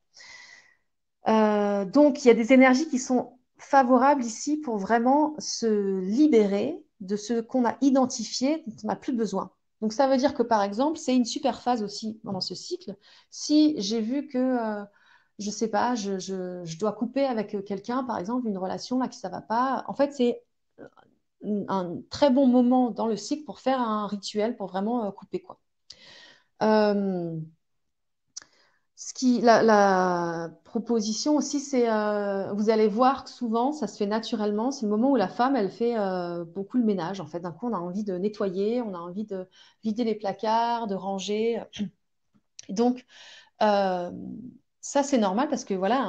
Euh, donc il y a des énergies qui sont favorables ici pour vraiment se libérer de ce qu'on a identifié, dont on n'a plus besoin. Donc ça veut dire que par exemple, c'est une super phase aussi pendant ce cycle. Si j'ai vu que je sais pas, je, dois couper avec quelqu'un, par exemple, une relation là qui ça va pas. En fait, c'est un très bon moment dans le cycle pour faire un rituel pour vraiment euh, couper quoi. Euh, ce qui, la, proposition aussi, c'est, euh, vous allez voir que souvent, ça se fait naturellement. C'est le moment où la femme, elle fait beaucoup le ménage. En fait, d'un coup, on a envie de nettoyer, on a envie de vider les placards, de ranger. Donc, ça, c'est normal parce que voilà,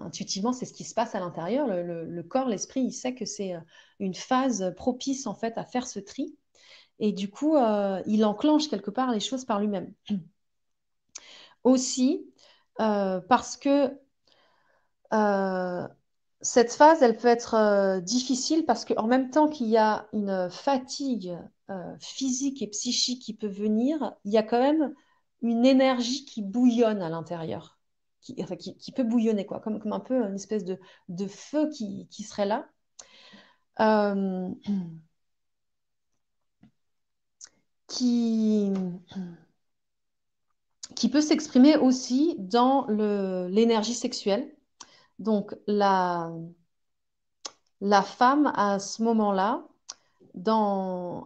intuitivement, c'est ce qui se passe à l'intérieur. Le, corps, l'esprit, il sait que c'est euh, une phase propice en fait à faire ce tri. Et du coup, euh, il enclenche quelque part les choses par lui-même. Aussi, euh, parce que cette phase, elle peut être difficile parce qu'en même temps qu'il y a une fatigue physique et psychique qui peut venir, il y a quand même une énergie qui bouillonne à l'intérieur qui, peut bouillonner, quoi, comme, un peu une espèce de, feu qui, qui, serait là. Euh, qui, qui peut s'exprimer aussi dans l'énergie sexuelle. Donc, la, la femme, à ce moment-là,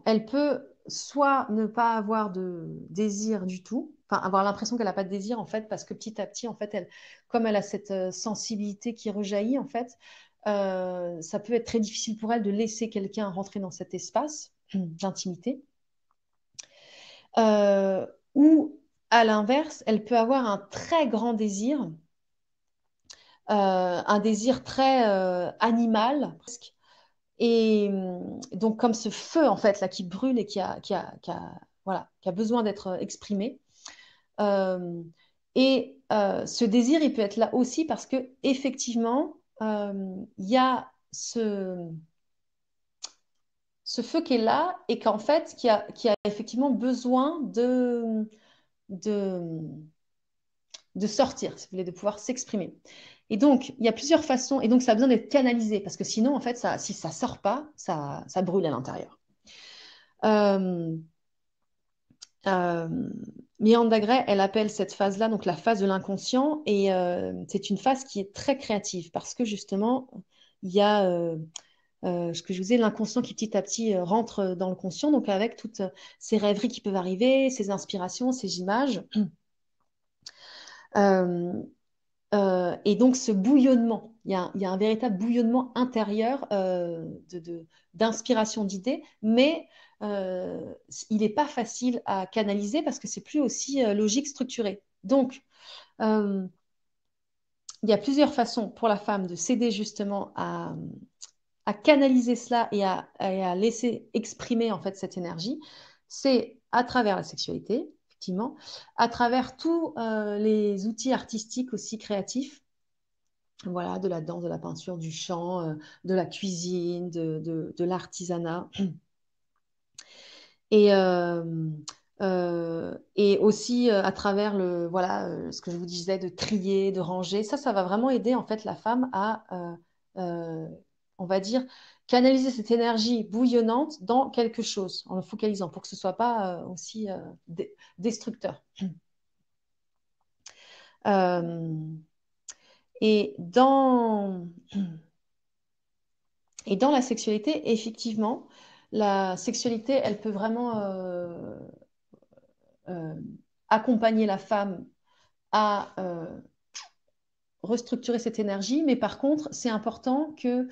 elle peut soit ne pas avoir de désir du tout, enfin avoir l'impression qu'elle n'a pas de désir en fait, parce que petit à petit, en fait, elle, comme elle a cette euh, sensibilité qui rejaillit, en fait, euh, ça peut être très difficile pour elle de laisser quelqu'un rentrer dans cet espace d'intimité. Euh, ou à l'inverse, elle peut avoir un très grand désir, un désir très animal, presque, et donc, comme ce feu, en fait, là, qui brûle et qui a, qui a, besoin d'être exprimé. Euh, et euh, ce désir, il peut être là aussi parce que effectivement, euh, il y a ce, feu qui est là et qu'en fait, qui a, qui a effectivement besoin de, de, de sortir, si vous voulez, de pouvoir s'exprimer. Et donc, il y a plusieurs façons, et donc ça a besoin d'être canalisé, parce que sinon, en fait, ça, si ça ne sort pas, ça, ça brûle à l'intérieur. Euh, euh, elle appelle cette phase-là donc la phase de l'inconscient, et euh, c'est une phase qui est très créative, parce que justement, il y a euh, euh, ce que je vous ai, l'inconscient qui petit à petit rentre dans le conscient, donc avec toutes ces rêveries qui peuvent arriver, ces inspirations, ces images. Euh, et donc ce bouillonnement, il y, a, un véritable bouillonnement intérieur euh, d'inspiration d'idées, mais euh, il n'est pas facile à canaliser parce que c'est plus aussi logique, structuré. Donc, il y a plusieurs façons pour la femme de s'aider justement à, canaliser cela et à, et à, laisser exprimer en fait cette énergie. C'est à travers la sexualité, effectivement, à travers tous euh, les outils artistiques aussi créatifs. Voilà, de la danse, de la peinture, du chant, euh, de la cuisine, de, l'artisanat. Et, euh, et aussi à travers le, voilà, ce que je vous disais de trier, de ranger. Ça, ça va vraiment aider en fait la femme à, on va dire, canaliser cette énergie bouillonnante dans quelque chose, en le focalisant, pour que ce ne soit pas aussi destructeur. et dans et dans la sexualité, effectivement, la sexualité, elle peut vraiment euh, euh, accompagner la femme à euh, restructurer cette énergie, mais par contre, c'est important que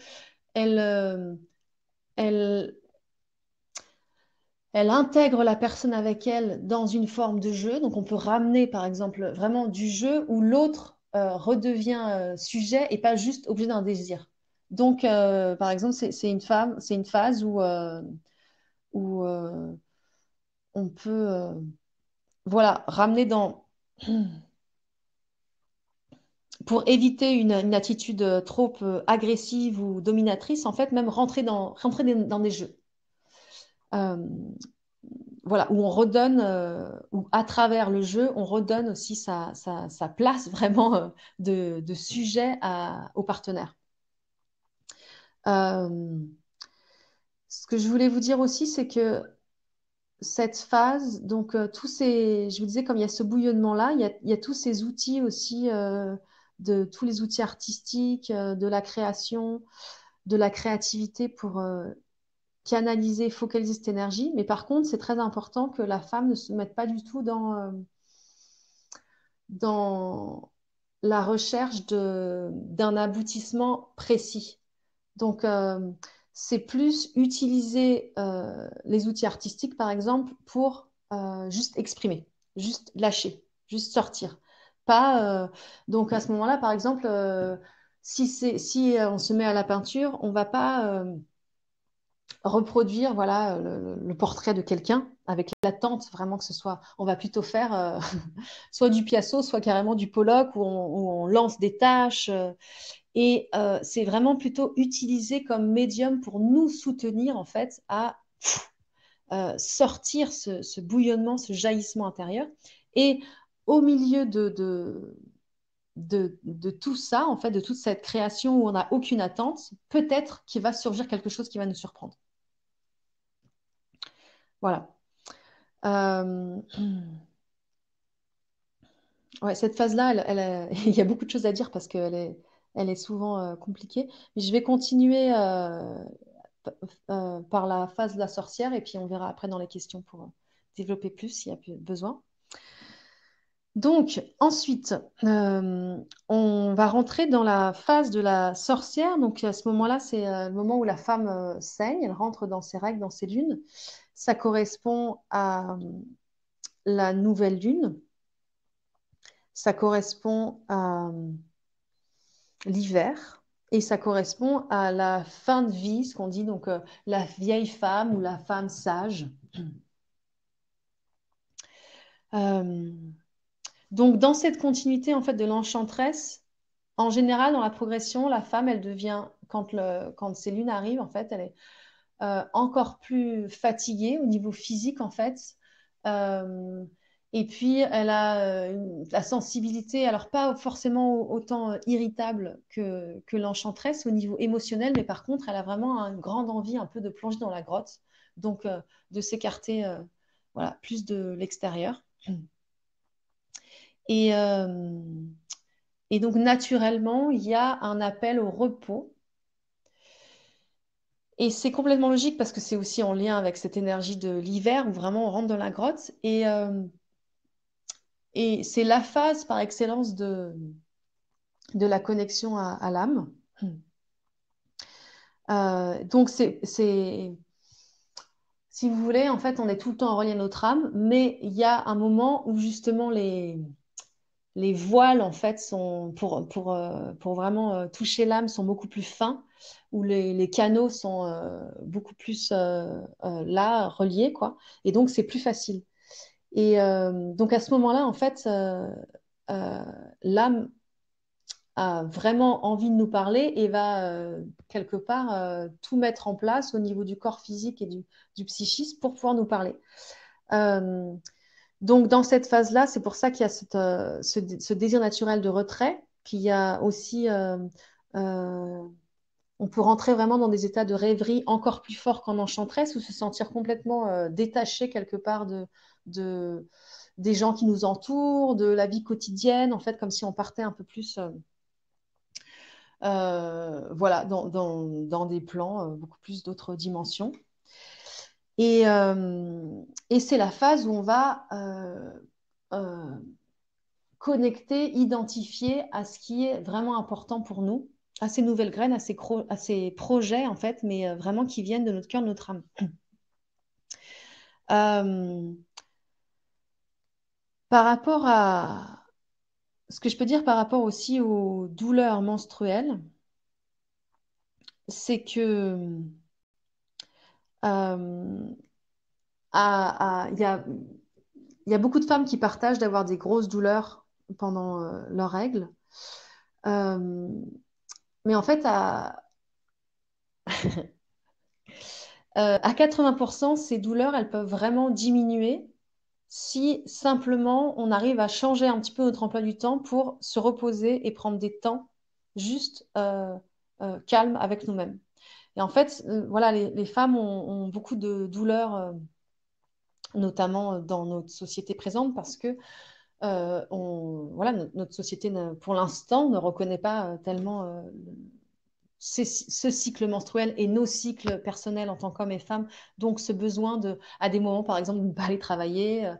elle, elle, elle intègre la personne avec elle dans une forme de jeu. Donc, on peut ramener, par exemple, vraiment du jeu où l'autre redevient sujet et pas juste objet d'un désir. Donc, euh, par exemple, c'est une une phase où, euh, où euh, on peut, voilà, ramener dans pour éviter une, attitude trop agressive ou dominatrice, en fait, même rentrer dans, rentrer dans des jeux. voilà, où on redonne, ou à travers le jeu, on redonne aussi sa, place vraiment de, sujet au partenaire. Euh, ce que je voulais vous dire aussi, c'est que cette phase, donc euh, tous ces, je vous disais, comme il y a ce bouillonnement-là, il, y a, tous ces outils aussi, euh, de tous les outils artistiques, de la création, de la créativité pour canaliser, focaliser cette énergie. Mais par contre, c'est très important que la femme ne se mette pas du tout dans, dans la recherche d'un aboutissement précis. Donc, euh, c'est plus utiliser euh, les outils artistiques, par exemple, pour euh, juste exprimer, juste lâcher, juste sortir. Pas, donc, à ce moment-là, par exemple, si, si on se met à la peinture, on ne va pas reproduire voilà, le, portrait de quelqu'un avec l'attente vraiment que ce soit. On va plutôt faire soit du Picasso, soit carrément du Pollock où on, lance des tâches. Et euh, c'est vraiment plutôt utilisé comme médium pour nous soutenir en fait à euh, sortir ce, bouillonnement, ce jaillissement intérieur. Et au milieu de, tout ça, en fait, de toute cette création où on n'a aucune attente, peut-être qu'il va surgir quelque chose qui va nous surprendre. Voilà. Euh, ouais, cette phase-là, il y a beaucoup de choses à dire parce qu'elle est, souvent euh, compliquée. Mais je vais continuer euh, par la phase de la sorcière et puis on verra après dans les questions pour développer plus s'il y a besoin. Donc, ensuite, on va rentrer dans la phase de la sorcière. Donc, à ce moment-là, c'est le moment où la femme saigne, elle rentre dans ses règles, dans ses lunes. Ça correspond à la nouvelle lune. Ça correspond à l'hiver. Et ça correspond à la fin de vie, ce qu'on dit donc euh, la vieille femme ou la femme sage. Euh, donc dans cette continuité en fait de l'enchantresse, en général dans la progression, la femme elle devient quand le ces lunes arrivent en fait, elle est euh, encore plus fatiguée au niveau physique en fait. Et puis, elle a euh, la sensibilité, alors pas forcément autant euh, irritable que, que l'enchanteresse au niveau émotionnel, mais par contre, elle a vraiment une grande envie un peu de plonger dans la grotte, donc euh, de s'écarter voilà, plus de l'extérieur. Et, et donc, naturellement, il y a un appel au repos. Et c'est complètement logique parce que c'est aussi en lien avec cette énergie de l'hiver où vraiment on rentre dans la grotte. Et et c'est la phase par excellence de, de la connexion à, l'âme. Euh, donc, c'est, si vous voulez, en fait, on est tout le temps en relié à notre âme, mais il y a un moment où justement les, les voiles, en fait, sont, pour, pour, euh, pour vraiment euh, toucher l'âme, sont beaucoup plus fins, où les, canaux sont beaucoup plus là, reliés, quoi. Et donc, c'est plus facile. Et euh, donc à ce moment-là, en fait, euh, euh, l'âme a vraiment envie de nous parler et va quelque part tout mettre en place au niveau du corps physique et du, psychisme pour pouvoir nous parler. Donc dans cette phase-là, c'est pour ça qu'il y a ce, désir naturel de retrait, qu'il y a aussi on peut rentrer vraiment dans des états de rêverie encore plus forts qu'en enchanteresse ou se sentir complètement euh, détaché quelque part de, de, des gens qui nous entourent, de la vie quotidienne, en fait, comme si on partait un peu plus euh, euh, voilà, dans, des plans, beaucoup plus d'autres dimensions. Et, et c'est la phase où on va connecter, identifier à ce qui est vraiment important pour nous à ces nouvelles graines, à ces, projets, en fait, mais euh, vraiment qui viennent de notre cœur, de notre âme. Euh, par rapport à ce que je peux dire par rapport aussi aux douleurs menstruelles, c'est que euh, il y, a, beaucoup de femmes qui partagent d'avoir des grosses douleurs pendant leurs règles. Mais en fait, à, euh, à 80%, ces douleurs, elles peuvent vraiment diminuer si simplement on arrive à changer un petit peu notre emploi du temps pour se reposer et prendre des temps juste euh, euh, calmes avec nous-mêmes. Et en fait, voilà, les, femmes ont, beaucoup de douleurs, notamment dans notre société présente, parce que euh, voilà, notre, société, pour l'instant, ne reconnaît pas euh, tellement euh, ce, cycle menstruel et nos cycles personnels en tant qu'hommes et femmes. Donc, ce besoin de, à des moments, par exemple, de ne pas aller travailler,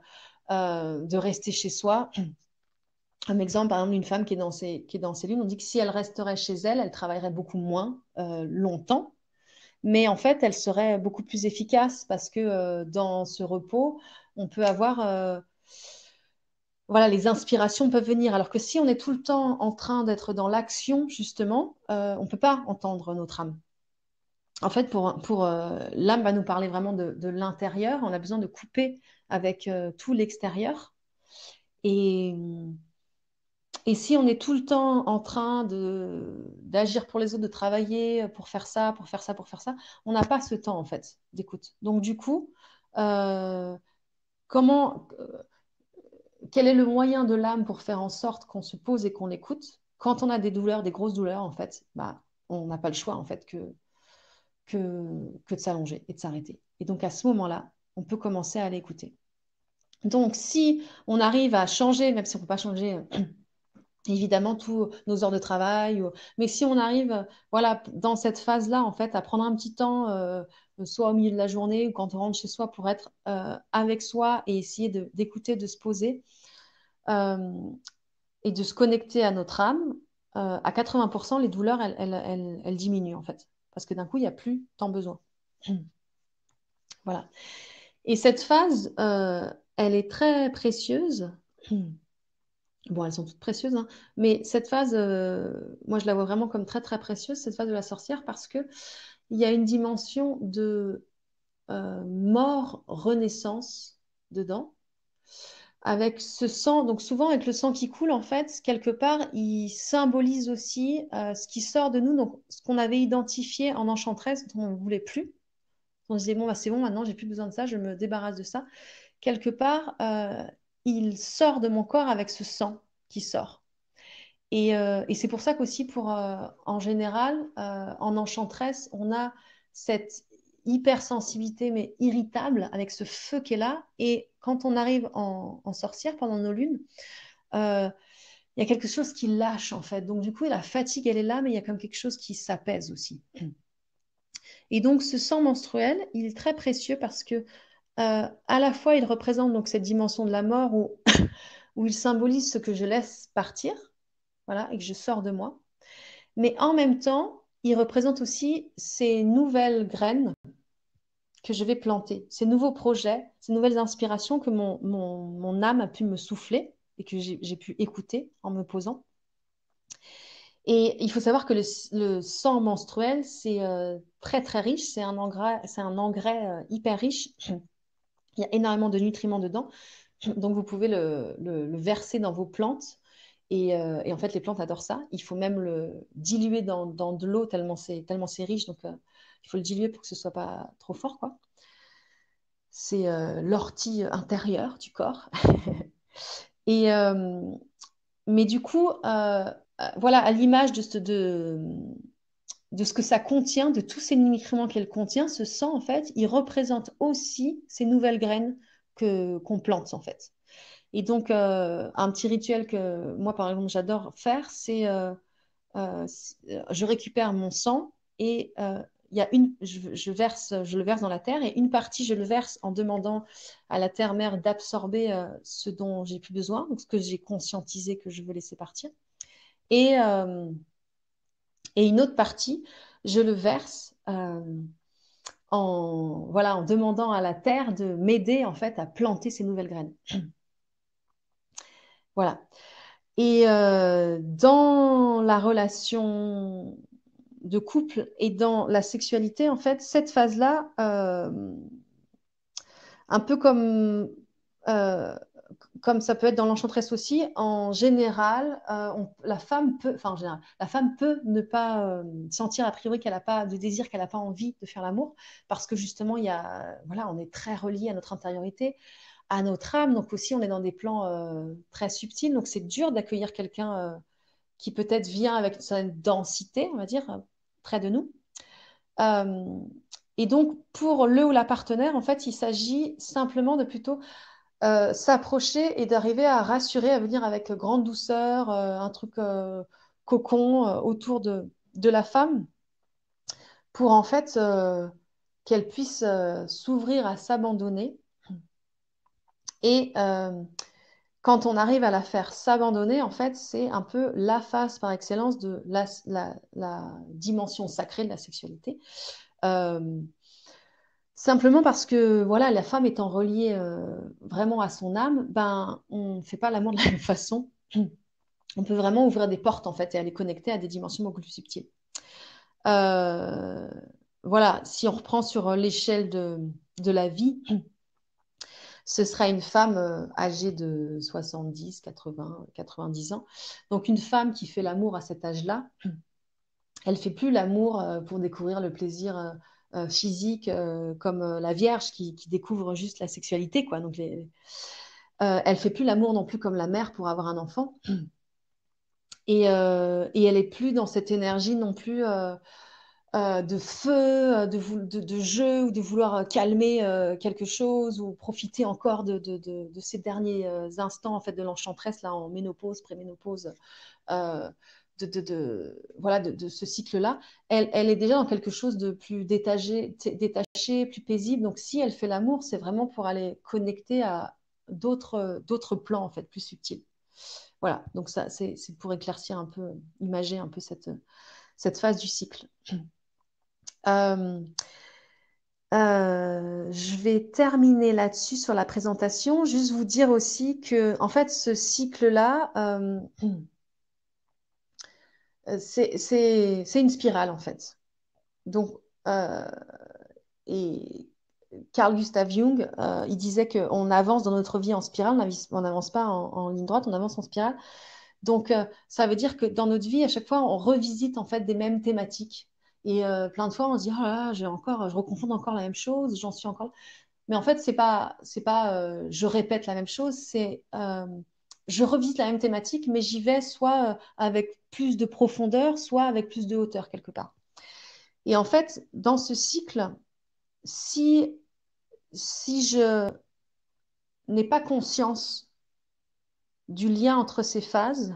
de rester chez soi. Un exemple, par exemple, d'une femme qui est, dans ses, qui est dans ses lunes, on dit que si elle resterait chez elle, elle travaillerait beaucoup moins longtemps, mais en fait, elle serait beaucoup plus efficace parce que dans ce repos, on peut avoir voilà, les inspirations peuvent venir. Alors que si on est tout le temps en train d'être dans l'action, justement, euh, on ne peut pas entendre notre âme. En fait, pour, pour euh, l'âme va nous parler vraiment de, l'intérieur. On a besoin de couper avec euh, tout l'extérieur. Et, et si on est tout le temps en train d'agir pour les autres, de travailler pour faire ça, pour faire ça, pour faire ça, on n'a pas ce temps, en fait, d'écoute. Donc, du coup, comment quel est le moyen de l'âme pour faire en sorte qu'on se pose et qu'on l'écoute Quand on a des douleurs, des grosses douleurs, en fait, bah, on n'a pas le choix en fait que, que, de s'allonger et de s'arrêter. Et donc à ce moment-là, on peut commencer à l'écouter. Donc si on arrive à changer, même si on ne peut pas changer évidemment tous nos heures de travail, mais si on arrive voilà, dans cette phase-là, en fait, à prendre un petit temps, euh, soit au milieu de la journée ou quand on rentre chez soi pour être euh, avec soi et essayer d'écouter, de, se poser euh, et de se connecter à notre âme, à 80%, les douleurs, elles, elles, elles, diminuent en fait, parce que d'un coup, il n'y a plus tant besoin. voilà. Et cette phase, elle est très précieuse. Bon, elles sont toutes précieuses, hein. mais cette phase, euh, moi je la vois vraiment comme très très précieuse, cette phase de la sorcière, parce que il y a une dimension de euh, mort-renaissance dedans, avec ce sang, donc souvent avec le sang qui coule, en fait, quelque part, il symbolise aussi euh, ce qui sort de nous, donc ce qu'on avait identifié en enchanteresse, dont on ne voulait plus. On se disait, bon, bah, c'est bon, maintenant j'ai plus besoin de ça, je me débarrasse de ça. Quelque part, il sort de mon corps avec ce sang qui sort. Et, euh, c'est pour ça qu'aussi, pour, euh, en général, euh, en enchanteresse, on a cette hypersensibilité, mais irritable, avec ce feu qui est là. Et quand on arrive en, sorcière, pendant nos lunes, il y a quelque chose qui lâche, en fait. Donc, du coup, la fatigue, elle est là, mais il y a comme quelque chose qui s'apaise aussi. Et donc, ce sang menstruel, il est très précieux parce que euh, à la fois, il représente donc cette dimension de la mort où, il symbolise ce que je laisse partir, voilà, et que je sors de moi. Mais en même temps, il représente aussi ces nouvelles graines que je vais planter, ces nouveaux projets, ces nouvelles inspirations que mon, âme a pu me souffler et que j'ai pu écouter en me posant. Et il faut savoir que le, sang menstruel, c'est euh, très très riche, c'est un engrais, un engrais euh, hyper riche il y a énormément de nutriments dedans. Donc, vous pouvez le, verser dans vos plantes. Euh, et, en fait, les plantes adorent ça. Il faut même le diluer dans, de l'eau tellement c'est riche. Donc, euh, il faut le diluer pour que ce soit pas trop fort, quoi. C'est euh, l'ortie intérieure du corps. et mais du coup, voilà, à l'image de, de, de ce que ça contient, de tous ces nutriments qu'elle contient, ce sang, en fait, il représente aussi ces nouvelles graines que qu'on plante, en fait. Et donc, euh, un petit rituel que moi, par exemple, j'adore faire, c'est euh, euh, je récupère mon sang et il y a une, je, verse, je le verse dans la terre et une partie, je le verse en demandant à la terre-mère d'absorber ce dont j'ai plus besoin, donc ce que j'ai conscientisé que je veux laisser partir. Et, et une autre partie, je le verse en, voilà, en demandant à la terre de m'aider en fait à planter ces nouvelles graines. Voilà. Et euh, dans la relation de couple et dans la sexualité, en fait, cette phase-là, euh, un peu comme, euh, comme ça peut être dans l'enchantresse aussi, en général, la femme peut, enfin la femme peut ne pas sentir a priori qu'elle n'a pas de désir, qu'elle n'a pas envie de faire l'amour, parce que justement, il y a, voilà, on est très relié à notre intériorité à notre âme. Donc aussi, on est dans des plans euh, très subtils. Donc c'est dur d'accueillir quelqu'un euh, qui peut-être vient avec une certaine densité, on va dire, euh, près de nous. et donc pour le ou la partenaire, en fait, il s'agit simplement de plutôt s'approcher et d'arriver à rassurer, à venir avec grande douceur, un truc cocon autour de, la femme, pour en fait qu'elle puisse s'ouvrir à s'abandonner et euh, quand on arrive à la faire s'abandonner, en fait, c'est un peu la phase par excellence de la, dimension sacrée de la sexualité. Euh, simplement parce que voilà, la femme étant reliée euh, vraiment à son âme, ben, on ne fait pas l'amour de la même façon. On peut vraiment ouvrir des portes en fait et aller connecter à des dimensions beaucoup plus subtiles. voilà, si on reprend sur l'échelle de, de la vie, ce sera une femme euh, âgée de 70, 80, 90 ans. Donc une femme qui fait l'amour à cet âge-là, elle fait plus l'amour euh, pour découvrir le plaisir euh, physique comme la Vierge qui, découvre juste la sexualité, quoi. Donc elle fait plus l'amour non plus comme la mère pour avoir un enfant. Et, et elle est plus dans cette énergie non plus euh, de feu, euh, de, jeu ou de vouloir euh, calmer quelque chose ou profiter encore de, ces derniers instants en fait de l'enchantresse là en ménopause, préménopause, de, voilà de, ce cycle-là, elle, elle, est déjà dans quelque chose de plus détaché, détaché, plus paisible. Donc si elle fait l'amour, c'est vraiment pour aller connecter à d'autres plans en fait plus subtils. Voilà, donc ça c'est pour éclaircir un peu, imager un peu cette cette phase du cycle. Euh, euh, je vais terminer là-dessus sur la présentation. Juste vous dire aussi que, en fait, ce cycle-là, euh, c'est une spirale, en fait. Donc, et Carl Gustav Jung, il disait qu'on avance dans notre vie en spirale, on n'avance pas en, ligne droite, on avance en spirale. Donc, ça veut dire que dans notre vie, à chaque fois, on revisite en fait des mêmes thématiques. Et euh, plein de fois, on se dit, oh là, j'ai encore, je reconfonds encore la même chose, j'en suis encore. Mais en fait, c'est pas, c'est pas, euh, je répète la même chose, c'est, euh, je revisite la même thématique, mais j'y vais soit avec plus de profondeur, soit avec plus de hauteur quelque part. Et en fait, dans ce cycle, si, si je n'ai pas conscience du lien entre ces phases,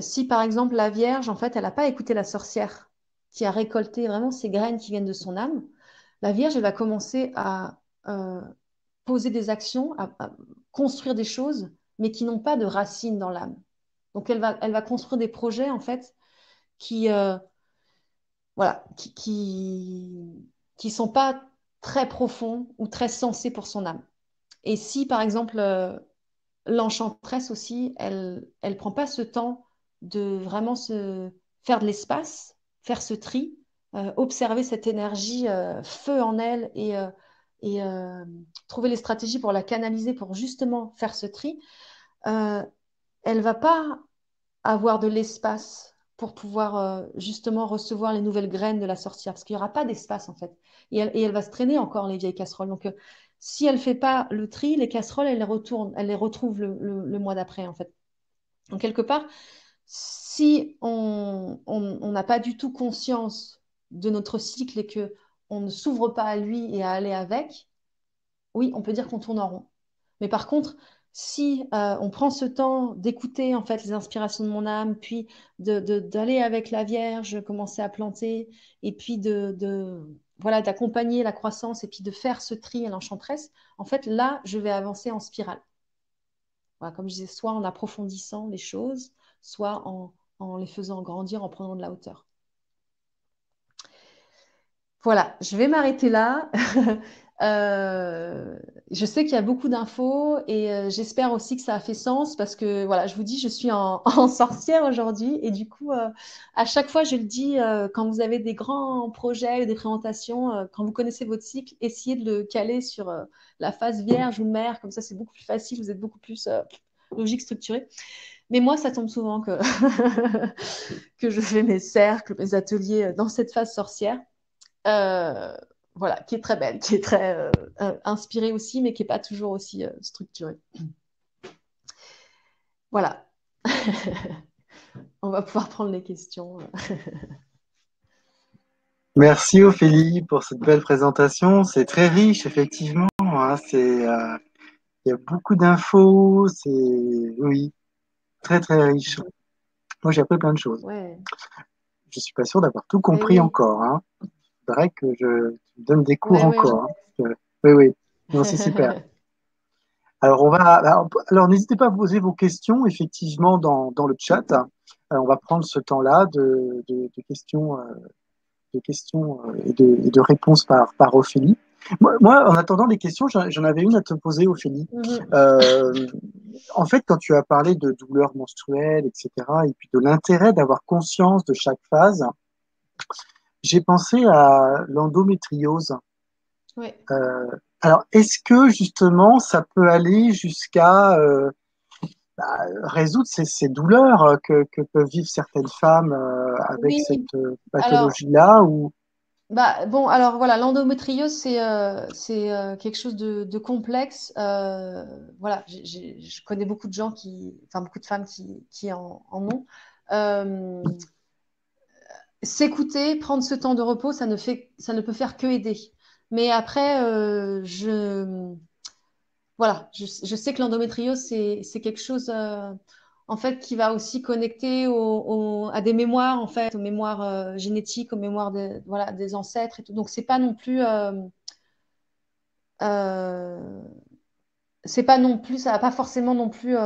si par exemple la Vierge, en fait, elle n'a pas écouté la sorcière qui a récolté vraiment ces graines qui viennent de son âme, la Vierge, elle va commencer à euh, poser des actions, à, construire des choses, mais qui n'ont pas de racines dans l'âme. Donc, elle va, elle va construire des projets, en fait, qui, euh, voilà, qui, qui, sont pas très profonds ou très sensés pour son âme. Et si, par exemple, euh, l'enchantresse aussi, elle ne prend pas ce temps de vraiment se faire de l'espace faire ce tri, euh, observer cette énergie euh, feu en elle et trouver les stratégies pour la canaliser, pour justement faire ce tri, elle va pas avoir de l'espace pour pouvoir justement recevoir les nouvelles graines de la sorcière, parce qu'il n'y aura pas d'espace en fait. Et elle, va se traîner encore les vieilles casseroles. Donc, si elle fait pas le tri, les casseroles, elle les retourne, elle les retrouve le, le mois d'après en fait. Donc, quelque part, si on n'a pas du tout conscience de notre cycle et que on ne s'ouvre pas à lui et à aller avec, oui, on peut dire qu'on tourne en rond. Mais par contre, si euh, on prend ce temps d'écouter en fait les inspirations de mon âme, puis d'aller avec la Vierge, commencer à planter, et puis de, voilà d'accompagner la croissance et puis de faire ce tri à l'enchanteresse, en fait là, je vais avancer en spirale. comme je disais, soit en approfondissant les choses, soit en les faisant grandir, en prenant de la hauteur. Voilà, je vais m'arrêter là. Euh, je sais qu'il y a beaucoup d'infos et euh, j'espère aussi que ça a fait sens parce que voilà, je vous dis, je suis en, sorcière aujourd'hui et du coup, euh, à chaque fois, je le dis, quand vous avez des grands projets des présentations, quand vous connaissez votre cycle, essayez de le caler sur la phase vierge ou mère, comme ça, c'est beaucoup plus facile, vous êtes beaucoup plus logique, structuré. Mais moi, ça tombe souvent que, que je fais mes cercles, mes ateliers dans cette phase sorcière. Euh, voilà, qui est très belle, qui est très euh, euh, inspirée aussi, mais qui n'est pas toujours aussi structurée. Voilà. On va pouvoir prendre les questions. Merci Ophélie pour cette belle présentation. C'est très riche, effectivement. Hein. C'est, il y a beaucoup d'infos. C'est, oui, très très riche. Moi, j'ai appris plein de choses. Ouais. Je suis pas sûr d'avoir tout compris encore. Hein vrai que je donne des cours encore. Hein, oui, oui, c'est super. Alors, on va, alors, n'hésitez pas à poser vos questions, effectivement, dans, dans le chat. Euh, on va prendre ce temps-là de, de, questions, euh, de questions euh, et, de, et de réponses par, par Ophélie. Moi, en attendant les questions, j'en avais une à te poser, Ophélie. Mhm. en fait, quand tu as parlé de douleurs menstruelles, etc., et puis de l'intérêt d'avoir conscience de chaque phase, j'ai pensé à l'endométriose. Oui. Euh, alors, est-ce que justement, ça peut aller jusqu'à euh, bah, résoudre ces, douleurs que, peuvent vivre certaines femmes euh, avec cette pathologie-là ou... Bah, bon, alors voilà, l'endométriose, c'est quelque chose de, complexe. voilà, je connais beaucoup de gens qui, enfin beaucoup de femmes qui, qui en, en ont s'écouter, prendre ce temps de repos, ça ne, fait, ça ne peut faire que aider. Mais après, euh, je, voilà, je, sais que l'endométriose, c'est quelque chose euh, en fait, qui va aussi connecter à des mémoires, en fait, aux mémoires euh, génétiques, aux mémoires voilà, des ancêtres et. Donc, c'est pas non plus. c'est pas non plus, ça va pas forcément non plus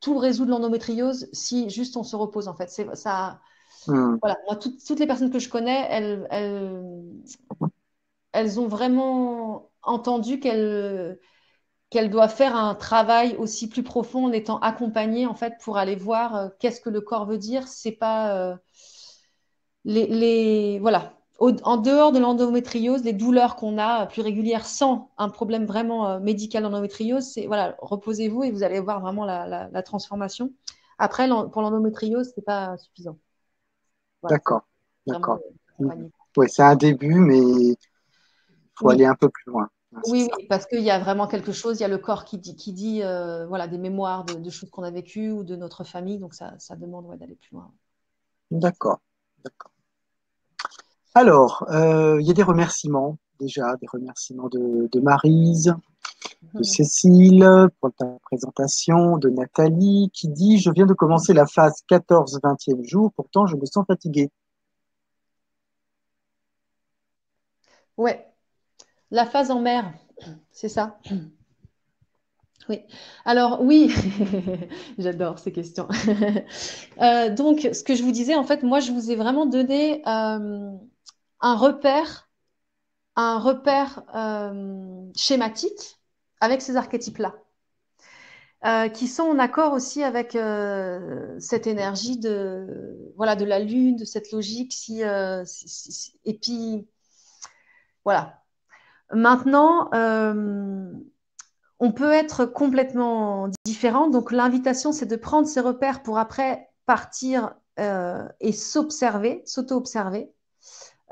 tout résoudre l'endométriose si juste on se repose, en fait. Ça Hmm. Voilà, moi, toutes les personnes que je connais, elles, elles, ont vraiment entendu qu'elles qu'elles doivent faire un travail aussi plus profond en étant accompagnées en fait pour aller voir euh, qu'est-ce que le corps veut dire. C'est pas euh, les, les, voilà. en dehors de l'endométriose, les douleurs qu'on a plus régulières sans un problème vraiment euh, médical d'endométriose, c'est voilà, reposez-vous et vous allez voir vraiment la, la transformation. Après, pour l'endométriose, c'est pas suffisant. D'accord, d'accord. Mm. Oui, c'est un début, mais il faut aller un peu plus loin. Oui, oui, parce qu'il y a vraiment quelque chose, il y a le corps qui dit, qui dit euh, voilà, des mémoires de, choses qu'on a vécues ou de notre famille, donc ça, ça demande d'aller plus loin. D'accord, d'accord. Alors, euh, il y a des remerciements déjà, des remerciements de, de Marise, de mhm. Cécile pour ta présentation, de Nathalie qui dit Je viens de commencer la phase 14-20e jour, pourtant je me sens fatiguée. Ouais, la phase en mer, c'est ça? Oui. Alors oui, j'adore ces questions. Euh, donc, ce que je vous disais, en fait, moi, je vous ai vraiment donné euh, un repère, un repère euh, schématique avec ces archétypes-là, euh, qui sont en accord aussi avec euh, cette énergie de, voilà, de la lune, de cette logique. Si, euh, et puis, voilà. Maintenant, on peut être complètement différent. Donc, l'invitation, c'est de prendre ces repères pour après partir et s'observer, s'auto-observer.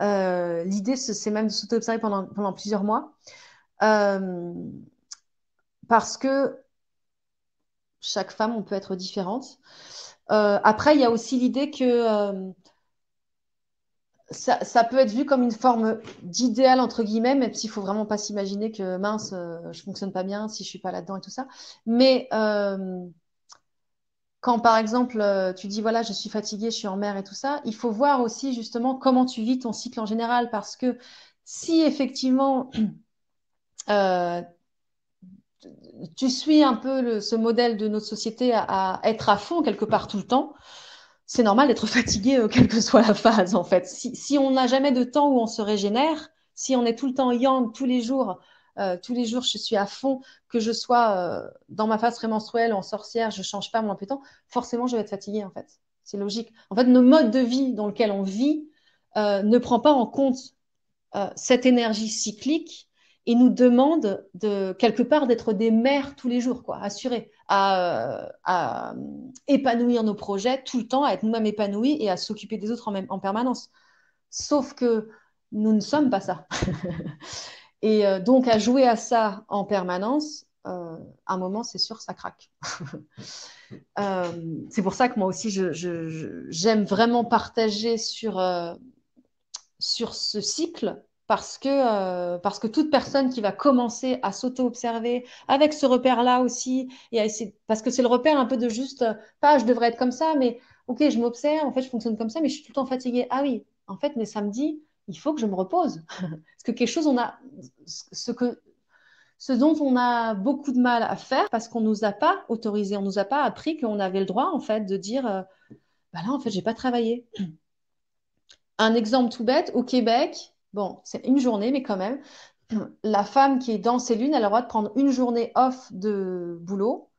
L'idée, c'est même de s'auto-observer pendant plusieurs mois parce que chaque femme, on peut être différente. après, il y a aussi l'idée que ça, peut être vu comme une forme d'idéal, entre guillemets, même s'il faut vraiment pas s'imaginer que mince, je je fonctionne pas bien si je suis pas là-dedans et tout ça. Mais quand par exemple euh, tu dis voilà je suis fatiguée, je suis en mer et tout ça, il faut voir aussi justement comment tu vis ton cycle en général parce que si effectivement euh, tu suis un peu ce modèle de notre société à, être à fond quelque part tout le temps, c'est normal d'être fatigué euh, quelle que soit la phase en fait. Si, si on n'a jamais de temps où on se régénère, si on est tout le temps yang tous les jours euh, tous les jours, je suis à fond, que je sois euh, dans ma phase prémenstruelle, en sorcière, je change pas mon temps, forcément, je vais être fatiguée, en fait. C'est logique. En fait, nos modes de vie dans lesquels on vit euh, ne prend pas en compte cette énergie cyclique et nous demande de quelque part d'être des mères tous les jours, quoi, assurées, à, épanouir nos projets tout le temps, à être nous-mêmes épanouis et à s'occuper des autres en, permanence. Sauf que nous ne sommes pas ça. Et euh, donc, à jouer à ça en permanence, euh, à un moment, c'est sûr, ça craque. Euh, c'est pour ça que moi aussi, j'aime vraiment partager sur, sur ce cycle parce que, parce que toute personne qui va commencer à s'auto-observer avec ce repère-là aussi, et parce que c'est le repère un peu de juste, pas je devrais être comme ça, mais ok, je m'observe, en fait, je fonctionne comme ça, mais je suis tout le temps fatiguée. Ah oui, en fait, mes samedis, il faut que je me repose. Parce que quelque chose, on a, ce, que, ce dont on a beaucoup de mal à faire parce qu'on ne nous a pas autorisé, on ne nous a pas appris qu'on avait le droit, en fait, de dire, euh, bah là, en fait, j'ai pas travaillé. Un exemple tout bête, au Québec, bon, c'est une journée, mais quand même, la femme qui est dans ses lunes, elle a le droit de prendre une journée off de boulot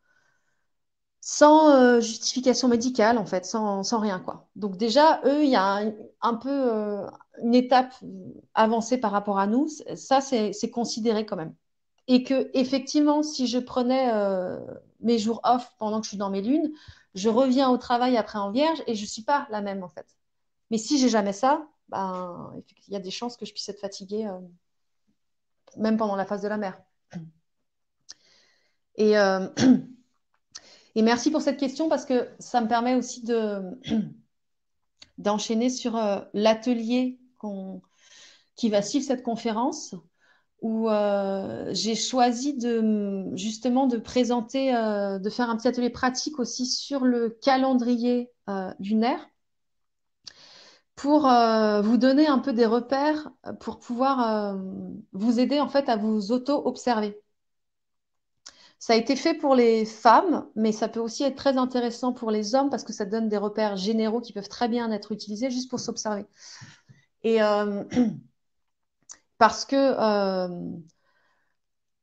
sans euh, justification médicale, en fait, sans, rien, quoi. Donc déjà, eux, il y a un, peu euh, une étape avancée par rapport à nous. Ça, c'est considéré quand même. Et que, effectivement, si je prenais euh, mes jours off pendant que je suis dans mes lunes, je reviens au travail après en vierge et je ne suis pas la même, en fait. Mais si j'ai jamais ça, ben, il y a des chances que je puisse être fatiguée, même pendant la phase de la mer. Et Et merci pour cette question parce que ça me permet aussi de, d'enchaîner sur euh, l'atelier qui va suivre cette conférence où euh, j'ai choisi de justement de présenter, euh, de faire un petit atelier pratique aussi sur le calendrier lunaire pour vous donner un peu des repères pour pouvoir vous aider en fait à vous auto-observer. Ça a été fait pour les femmes, mais ça peut aussi être très intéressant pour les hommes parce que ça donne des repères généraux qui peuvent très bien être utilisés juste pour s'observer. Et euh, parce que euh,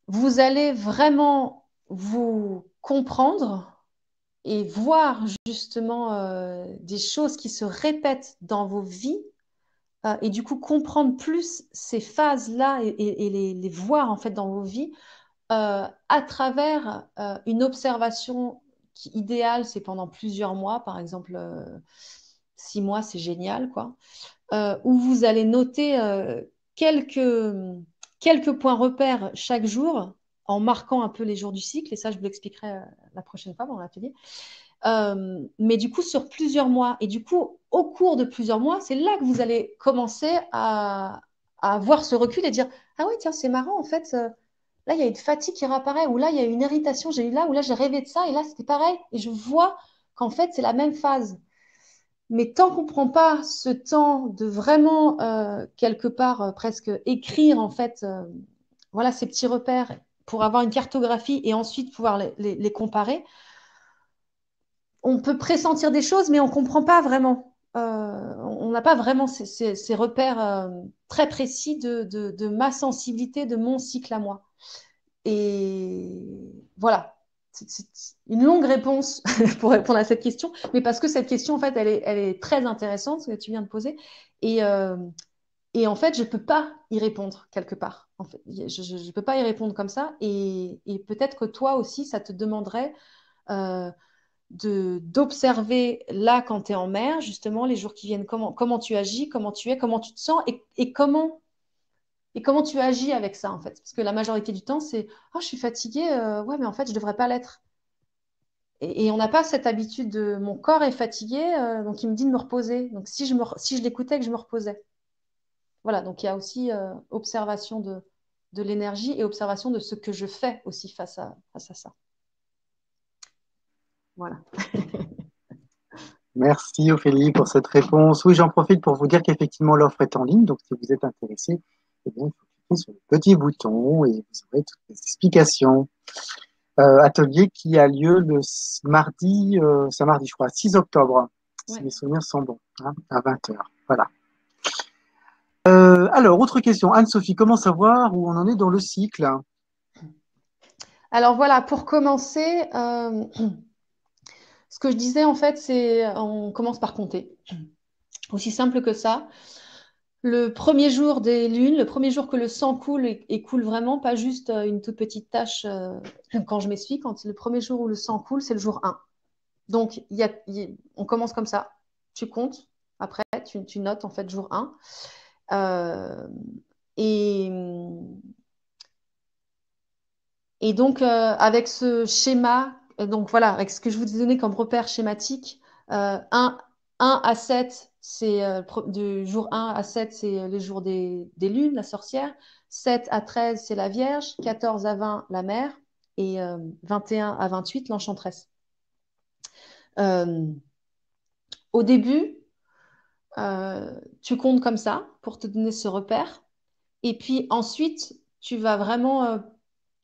vous allez vraiment vous comprendre et voir justement euh, des choses qui se répètent dans vos vies et du coup comprendre plus ces phases-là et, les, voir en fait dans vos vies euh, à travers euh, une observation qui, idéale, c'est pendant plusieurs mois, par exemple euh, six mois, c'est génial, quoi, où vous allez noter quelques, quelques points repères chaque jour en marquant un peu les jours du cycle, et ça, je vous l'expliquerai la prochaine fois dans l'atelier. mais du coup, sur plusieurs mois. Et du coup, au cours de plusieurs mois, c'est là que vous allez commencer à, à avoir ce recul et dire Ah oui, tiens, c'est marrant, en fait, Là, il y a une fatigue qui réapparaît, ou là, il y a une irritation, j'ai eu là, ou là, j'ai rêvé de ça, et là, c'était pareil. Et je vois qu'en fait, c'est la même phase. Mais tant qu'on ne prend pas ce temps de vraiment, euh, quelque part, euh, presque écrire, en fait, euh, voilà, ces petits repères pour avoir une cartographie et ensuite pouvoir les, comparer, on peut pressentir des choses, mais on ne comprend pas vraiment. on n'a pas vraiment ces, repères très précis de ma sensibilité, de mon cycle à moi. Et voilà, c'est une longue réponse pour répondre à cette question, mais parce que cette question, en fait, elle est, elle est très intéressante, ce que tu viens de poser. Et, euh, et en fait, je ne peux pas y répondre quelque part. En fait, je ne peux pas y répondre comme ça. Et, peut-être que toi aussi, ça te demanderait euh, d'observer là, quand tu es en mer, justement, les jours qui viennent, comment, comment tu agis, comment tu es, comment tu te sens et, comment et comment tu agis avec ça, en fait Parce que la majorité du temps, c'est Oh, je suis fatiguée, euh, ouais, mais en fait, je ne devrais pas l'être. et, on n'a pas cette habitude de. Mon corps est fatigué, donc il me dit de me reposer. Donc si je, si je l'écoutais, que je me reposais. Voilà, donc il y a aussi observation de, de l'énergie et observation de ce que je fais aussi face à, face à ça. Voilà. Merci Ophélie pour cette réponse. Oui, j'en profite pour vous dire qu'effectivement l'offre est en ligne, donc si vous êtes intéressé, eh bien, il faut cliquer sur le petit bouton et vous aurez toutes les explications. Euh, atelier qui a lieu le mardi, euh, c'est mardi je crois, 6 octobre, si mes souvenirs sont bons, hein, à 20h. Voilà. Euh, alors, autre question. Anne-Sophie, comment savoir où on en est dans le cycle? Alors voilà, pour commencer, Ce que je disais, en fait, c'est on commence par compter. Aussi simple que ça. Le premier jour des lunes, le premier jour que le sang coule et, coule vraiment, pas juste euh, une toute petite tache euh, quand je m'essuie, quand le premier jour où le sang coule, c'est le jour 1. Donc, on commence comme ça. Tu comptes, après, tu, notes en fait jour 1. Euh, et, donc, avec ce schéma donc voilà, avec ce que je vous ai donné comme repère schématique, 1, euh, à 7, c'est euh, du jour 1 à 7, c'est euh, les jours des, lunes, la sorcière. 7 à 13, c'est la Vierge. 14 à 20, la mère. Et 21 à 28, l'enchanteresse. au début, tu comptes comme ça pour te donner ce repère. Et puis ensuite, tu vas vraiment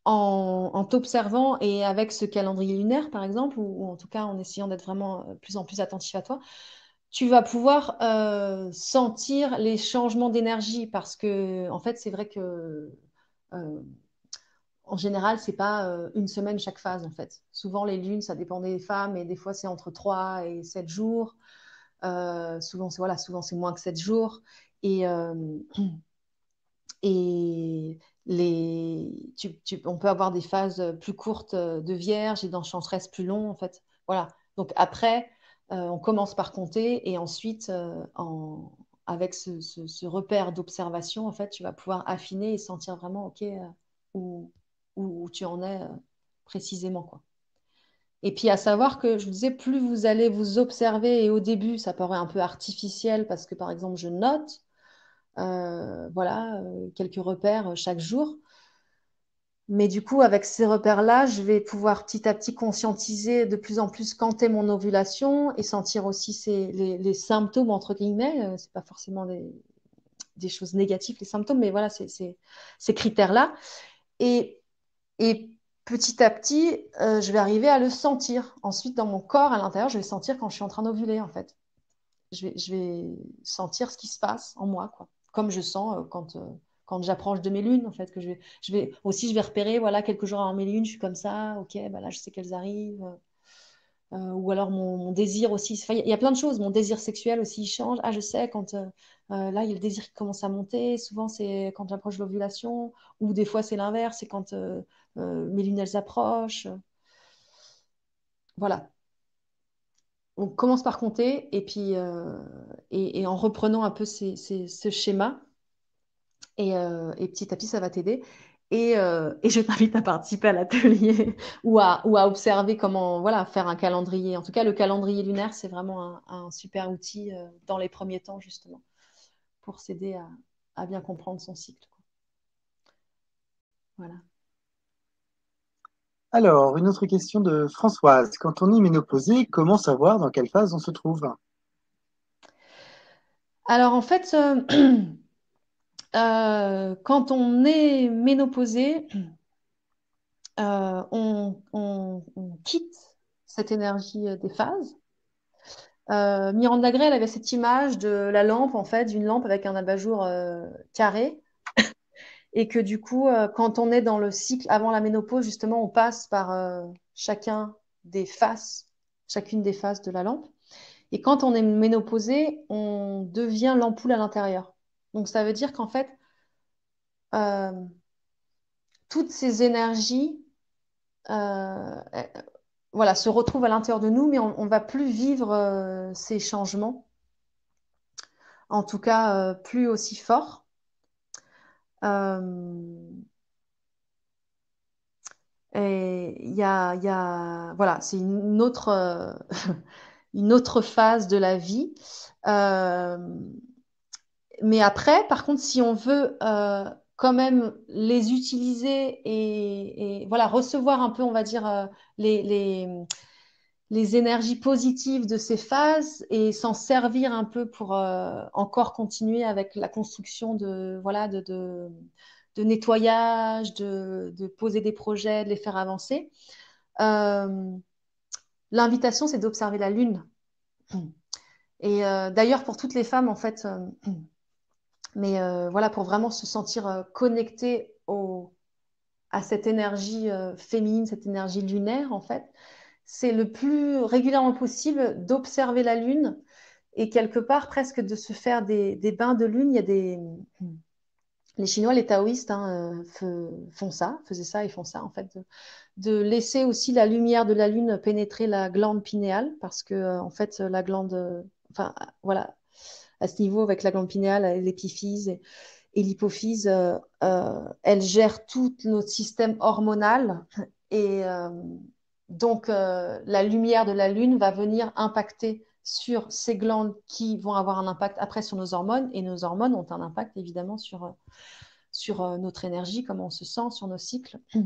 en, t'observant et avec ce calendrier lunaire, par exemple, ou, en tout cas en essayant d'être vraiment euh, plus en plus attentif à toi, tu vas pouvoir euh, sentir les changements d'énergie parce que, en fait, c'est vrai que euh, en général, c'est pas une semaine chaque phase, en fait. Souvent, les lunes, ça dépend des femmes et des fois, c'est entre 3 et 7 jours. Souvent, c'est voilà, souvent, c'est moins que 7 jours. Et, et les, on peut avoir des phases plus courtes de vierge et d'enchanteresse plus long, en fait. Voilà. Donc après, euh, on commence par compter et ensuite, euh, en, avec ce, repère d'observation, en fait, tu vas pouvoir affiner et sentir vraiment, OK, euh, où, où, tu en es précisément, quoi. Et puis à savoir que je vous disais, plus vous allez vous observer, et au début, ça paraît un peu artificiel parce que par exemple, je note, euh, voilà, euh, quelques repères euh, chaque jour. Mais du coup, avec ces repères-là, je vais pouvoir petit à petit conscientiser de plus en plus quand est mon ovulation et sentir aussi les, symptômes, entre guillemets. Ce n'est pas forcément des, choses négatives, les symptômes, mais voilà, ces critères-là. Et, petit à petit, je vais arriver à le sentir. Ensuite, dans mon corps, à l'intérieur, je vais sentir quand je suis en train d'ovuler, en fait. Je vais, sentir ce qui se passe en moi, quoi comme je sens euh, quand, euh, quand j'approche de mes lunes, en fait, que je vais, je vais aussi, je vais repérer, voilà, quelques jours avant mes lunes, je suis comme ça, ok, bah là, je sais qu'elles arrivent. Euh, ou alors mon, désir aussi. Il y a plein de choses. Mon désir sexuel aussi il change. Ah, je sais, quand là, il y a le désir qui commence à monter. Souvent, c'est quand j'approche l'ovulation. Ou des fois, c'est l'inverse. C'est quand mes lunes, elles approchent. Voilà on commence par compter et puis euh, et, en reprenant un peu ce schéma euh, et, petit à petit ça va t'aider et, euh, je t'invite à participer à l'atelier ou à, ou à observer comment voilà faire un calendrier. En tout cas le calendrier lunaire c'est vraiment un, super outil dans les premiers temps justement pour s'aider à, bien comprendre son cycle voilà. Alors, une autre question de Françoise. Quand on est ménopausé, comment savoir dans quelle phase on se trouve? Alors, en fait, euh, euh, quand on est ménopausé, euh, on, quitte cette énergie des phases. Miranda Gray, elle avait cette image de la lampe, en fait, d'une lampe avec un abat-jour carré et que du coup, euh, quand on est dans le cycle avant la ménopause, justement, on passe par euh, chacun des faces, chacune des faces de la lampe. Et quand on est ménopausé, on devient l'ampoule à l'intérieur. Donc ça veut dire qu'en fait, euh, toutes ces énergies voilà, se retrouvent à l'intérieur de nous, mais on ne va plus vivre ces changements, en tout cas plus aussi forts. Euh, et, il y a, y a, voilà, c'est une autre, une autre phase de la vie. Euh, mais après, par contre, si on veut euh, quand même les utiliser et, voilà, recevoir un peu, on va dire, euh, les, énergies positives de ces phases et s'en servir un peu pour encore continuer avec la construction de, voilà, de, nettoyage, de, poser des projets, de les faire avancer. L'invitation, c'est d'observer la Lune et euh, d'ailleurs, pour toutes les femmes, en fait, euh, mais euh, voilà, pour vraiment se sentir connecté au, à cette énergie féminine, cette énergie lunaire, en fait, c'est le plus régulièrement possible d'observer la Lune et quelque part presque de se faire des, bains de Lune. Il y a des. Les Chinois, les taoïstes hein, font ça, faisaient ça et font ça, en fait, de, laisser aussi la lumière de la Lune pénétrer la glande pinéale, parce que, en fait, la glande enfin, voilà, à ce niveau, avec la glande pinéale, l'épiphyse et, l'hypophyse, euh, euh, elle gère tout notre système hormonal. Et euh, donc, la lumière de la Lune va venir impacter sur ces glandes qui vont avoir un impact après sur nos hormones. Et nos hormones ont un impact évidemment sur, sur notre énergie, comment on se sent, sur nos cycles.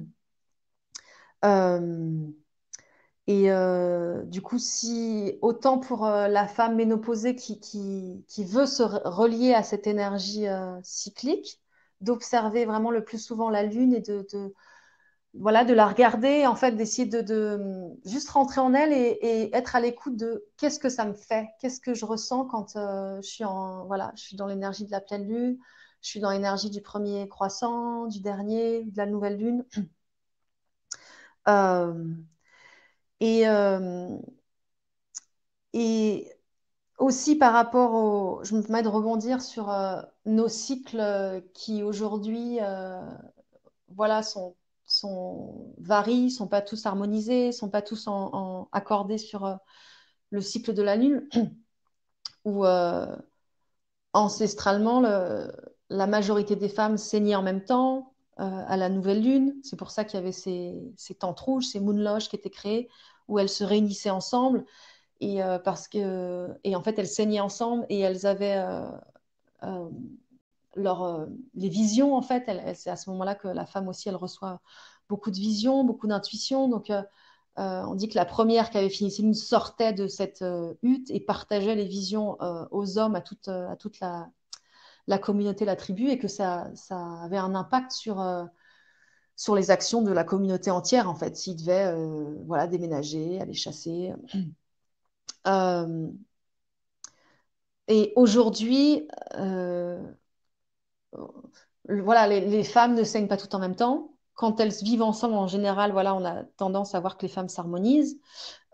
Et euh, du coup, si autant pour euh, la femme ménopausée qui, qui, qui, veut se relier à cette énergie euh, cyclique, d'observer vraiment le plus souvent la lune et de, voilà, de la regarder, en fait, d'essayer de, de, juste rentrer en elle et, et être à l'écoute de qu'est-ce que ça me fait, qu'est-ce que je ressens quand je suis en voilà, je suis dans l'énergie de la pleine lune, je suis dans l'énergie du premier croissant, du dernier, de la nouvelle lune? Et, euh, et aussi par rapport au... Je me permets de rebondir sur euh, nos cycles qui aujourd'hui euh, voilà, sont, varient, sont pas tous harmonisés, sont pas tous accordés sur le cycle de la Lune, où ancestralement, la majorité des femmes saignaient en même temps à la nouvelle Lune. C'est pour ça qu'il y avait ces, ces tentes rouges, ces moonloges qui étaient créés où elles se réunissaient ensemble et euh, parce que et en fait elles saignaient ensemble et elles avaient euh, euh, leur, les visions en fait. c'est à ce moment-là que la femme aussi elle reçoit beaucoup de visions, beaucoup d'intuitions. Donc on dit que la première qui avait fini une sortait de cette hutte et partageait les visions aux hommes, à toute, à toute la, la, communauté, la tribu, et que ça, ça avait un impact sur, sur les actions de la communauté entière, en fait, s'ils devaient euh, voilà, déménager, aller chasser. Euh, et aujourd'hui, euh, voilà, les, femmes ne saignent pas tout en même temps. Quand elles vivent ensemble, en général, voilà, on a tendance à voir que les femmes s'harmonisent.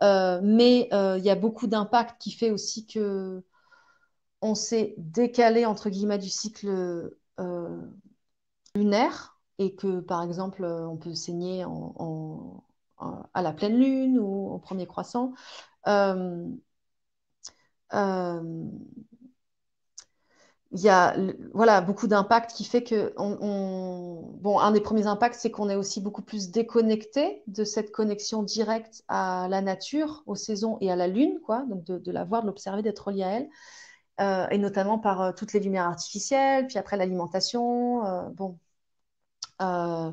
mais il y a beaucoup d'impact qui fait aussi que on s'est décalé, entre guillemets, du cycle lunaire et que, par exemple, on peut saigner à la pleine lune ou au premier croissant. Euh, euh, il y a voilà, beaucoup d'impacts qui fait que on, bon, un des premiers impacts, c'est qu'on est aussi beaucoup plus déconnecté de cette connexion directe à la nature, aux saisons et à la lune, quoi, donc de, la voir, de l'observer, d'être relié à elle, euh, et notamment par toutes les lumières artificielles, puis après l'alimentation, bon, euh,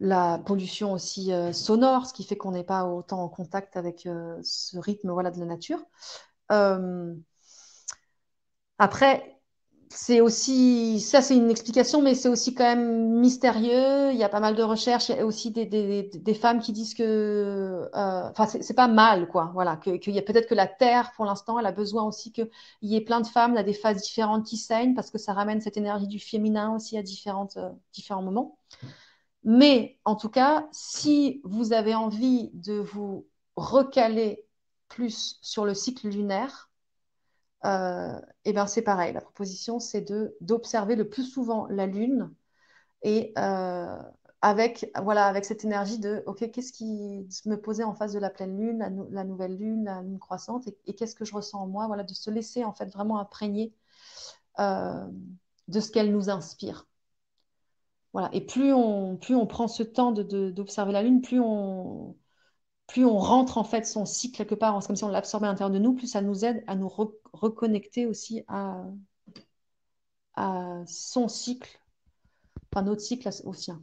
la pollution aussi euh, sonore, ce qui fait qu'on n'est pas autant en contact avec euh, ce rythme voilà, de la nature. après, c'est aussi, ça c'est une explication, mais c'est aussi quand même mystérieux. Il y a pas mal de recherches. Il y a aussi des, des, femmes qui disent que, enfin, c'est pas mal, quoi. Voilà, qu'il y a peut-être que la Terre, pour l'instant, elle a besoin aussi qu'il y ait plein de femmes à des phases différentes qui saignent, parce que ça ramène cette énergie du féminin aussi à différents moments. Mais en tout cas, si vous avez envie de vous recaler plus sur le cycle lunaire, euh, eh ben c'est pareil. La proposition, c'est d'observer le plus souvent la Lune et euh, avec voilà avec cette énergie de ok qu'est-ce qui me posait en face de la pleine lune, la, nouvelle lune, la lune croissante et, qu'est-ce que je ressens en moi? Voilà de se laisser en fait vraiment imprégner euh, de ce qu'elle nous inspire. Voilà. Et plus on, plus on prend ce temps d'observer la Lune, plus on, plus on rentre en fait son cycle quelque part, c'est comme si on l'absorbait à l'intérieur de nous, plus ça nous aide à nous reconnecter aussi à, à son cycle, enfin notre cycle au sien.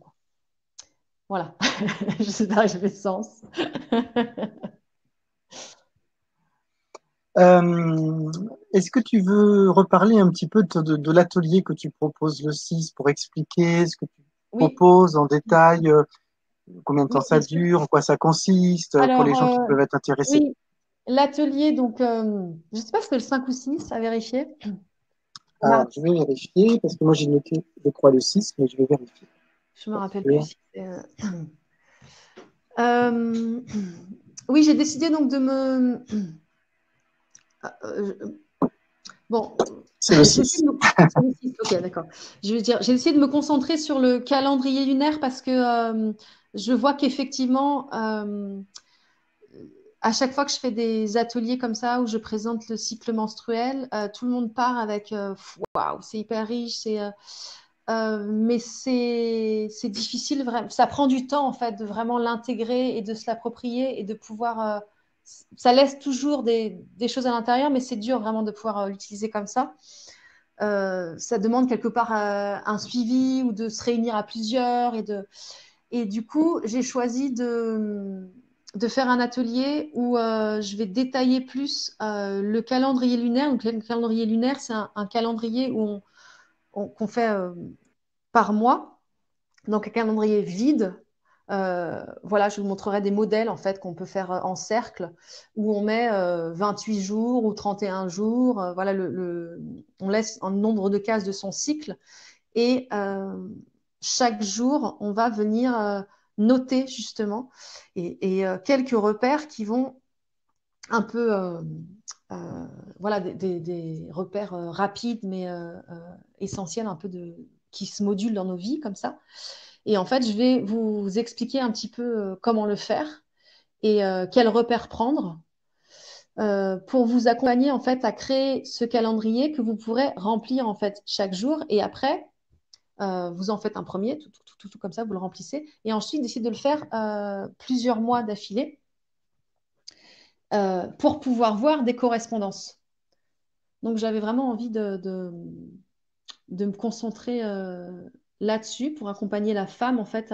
Voilà, j'espère que j'ai fait sens. Euh, est-ce que tu veux reparler un petit peu de, l'atelier que tu proposes le 6 pour expliquer ce que tu proposes en détail euh, Combien de temps ça dure En quoi ça consiste Pour les gens qui euh, peuvent être intéressés? oui. L'atelier, donc, je ne sais pas si c'est le 5 ou 6 à vérifier. Alors, je vais vérifier parce que moi j'ai noté, je crois, le 6, mais je vais vérifier. Je me rappelle plus. oui, j'ai décidé donc de me ah, euh, bon. C'est le 6. Ok, d'accord. Je veux dire, j'ai essayé de me concentrer sur le calendrier lunaire parce que euh, je vois qu'effectivement, euh, à chaque fois que je fais des ateliers comme ça où je présente le cycle menstruel, tout le monde part avec waouh, c'est hyper riche, c'est. mais c'est difficile, vraiment. ça prend du temps en fait de vraiment l'intégrer et de se l'approprier et de pouvoir ça laisse toujours des, choses à l'intérieur, mais c'est dur vraiment de pouvoir euh, l'utiliser comme ça. Euh, ça demande quelque part euh, un suivi ou de se réunir à plusieurs. Et, de... et du coup, j'ai choisi de, faire un atelier où je vais détailler plus le calendrier lunaire. Le calendrier lunaire, c'est un, calendrier qu'on fait par mois. Donc, un calendrier vide euh, voilà, je vous montrerai des modèles en fait qu'on peut faire euh, en cercle où on met 28 euh, jours ou 31 jours. voilà, on laisse un nombre de cases de son cycle et chaque jour, on va venir noter justement et, quelques repères qui vont un peu, voilà, des, des repères rapides mais essentiels, un peu de qui se modulent dans nos vies comme ça. Et en fait, je vais vous expliquer un petit peu euh, comment le faire et euh, quels repères prendre euh, pour vous accompagner en fait à créer ce calendrier que vous pourrez remplir en fait chaque jour. Et après, vous en faites un premier, tout, tout, comme ça, vous le remplissez. Et ensuite, décidez de le faire plusieurs mois d'affilée pour pouvoir voir des correspondances. Donc, j'avais vraiment envie de me concentrer là-dessus pour accompagner la femme en fait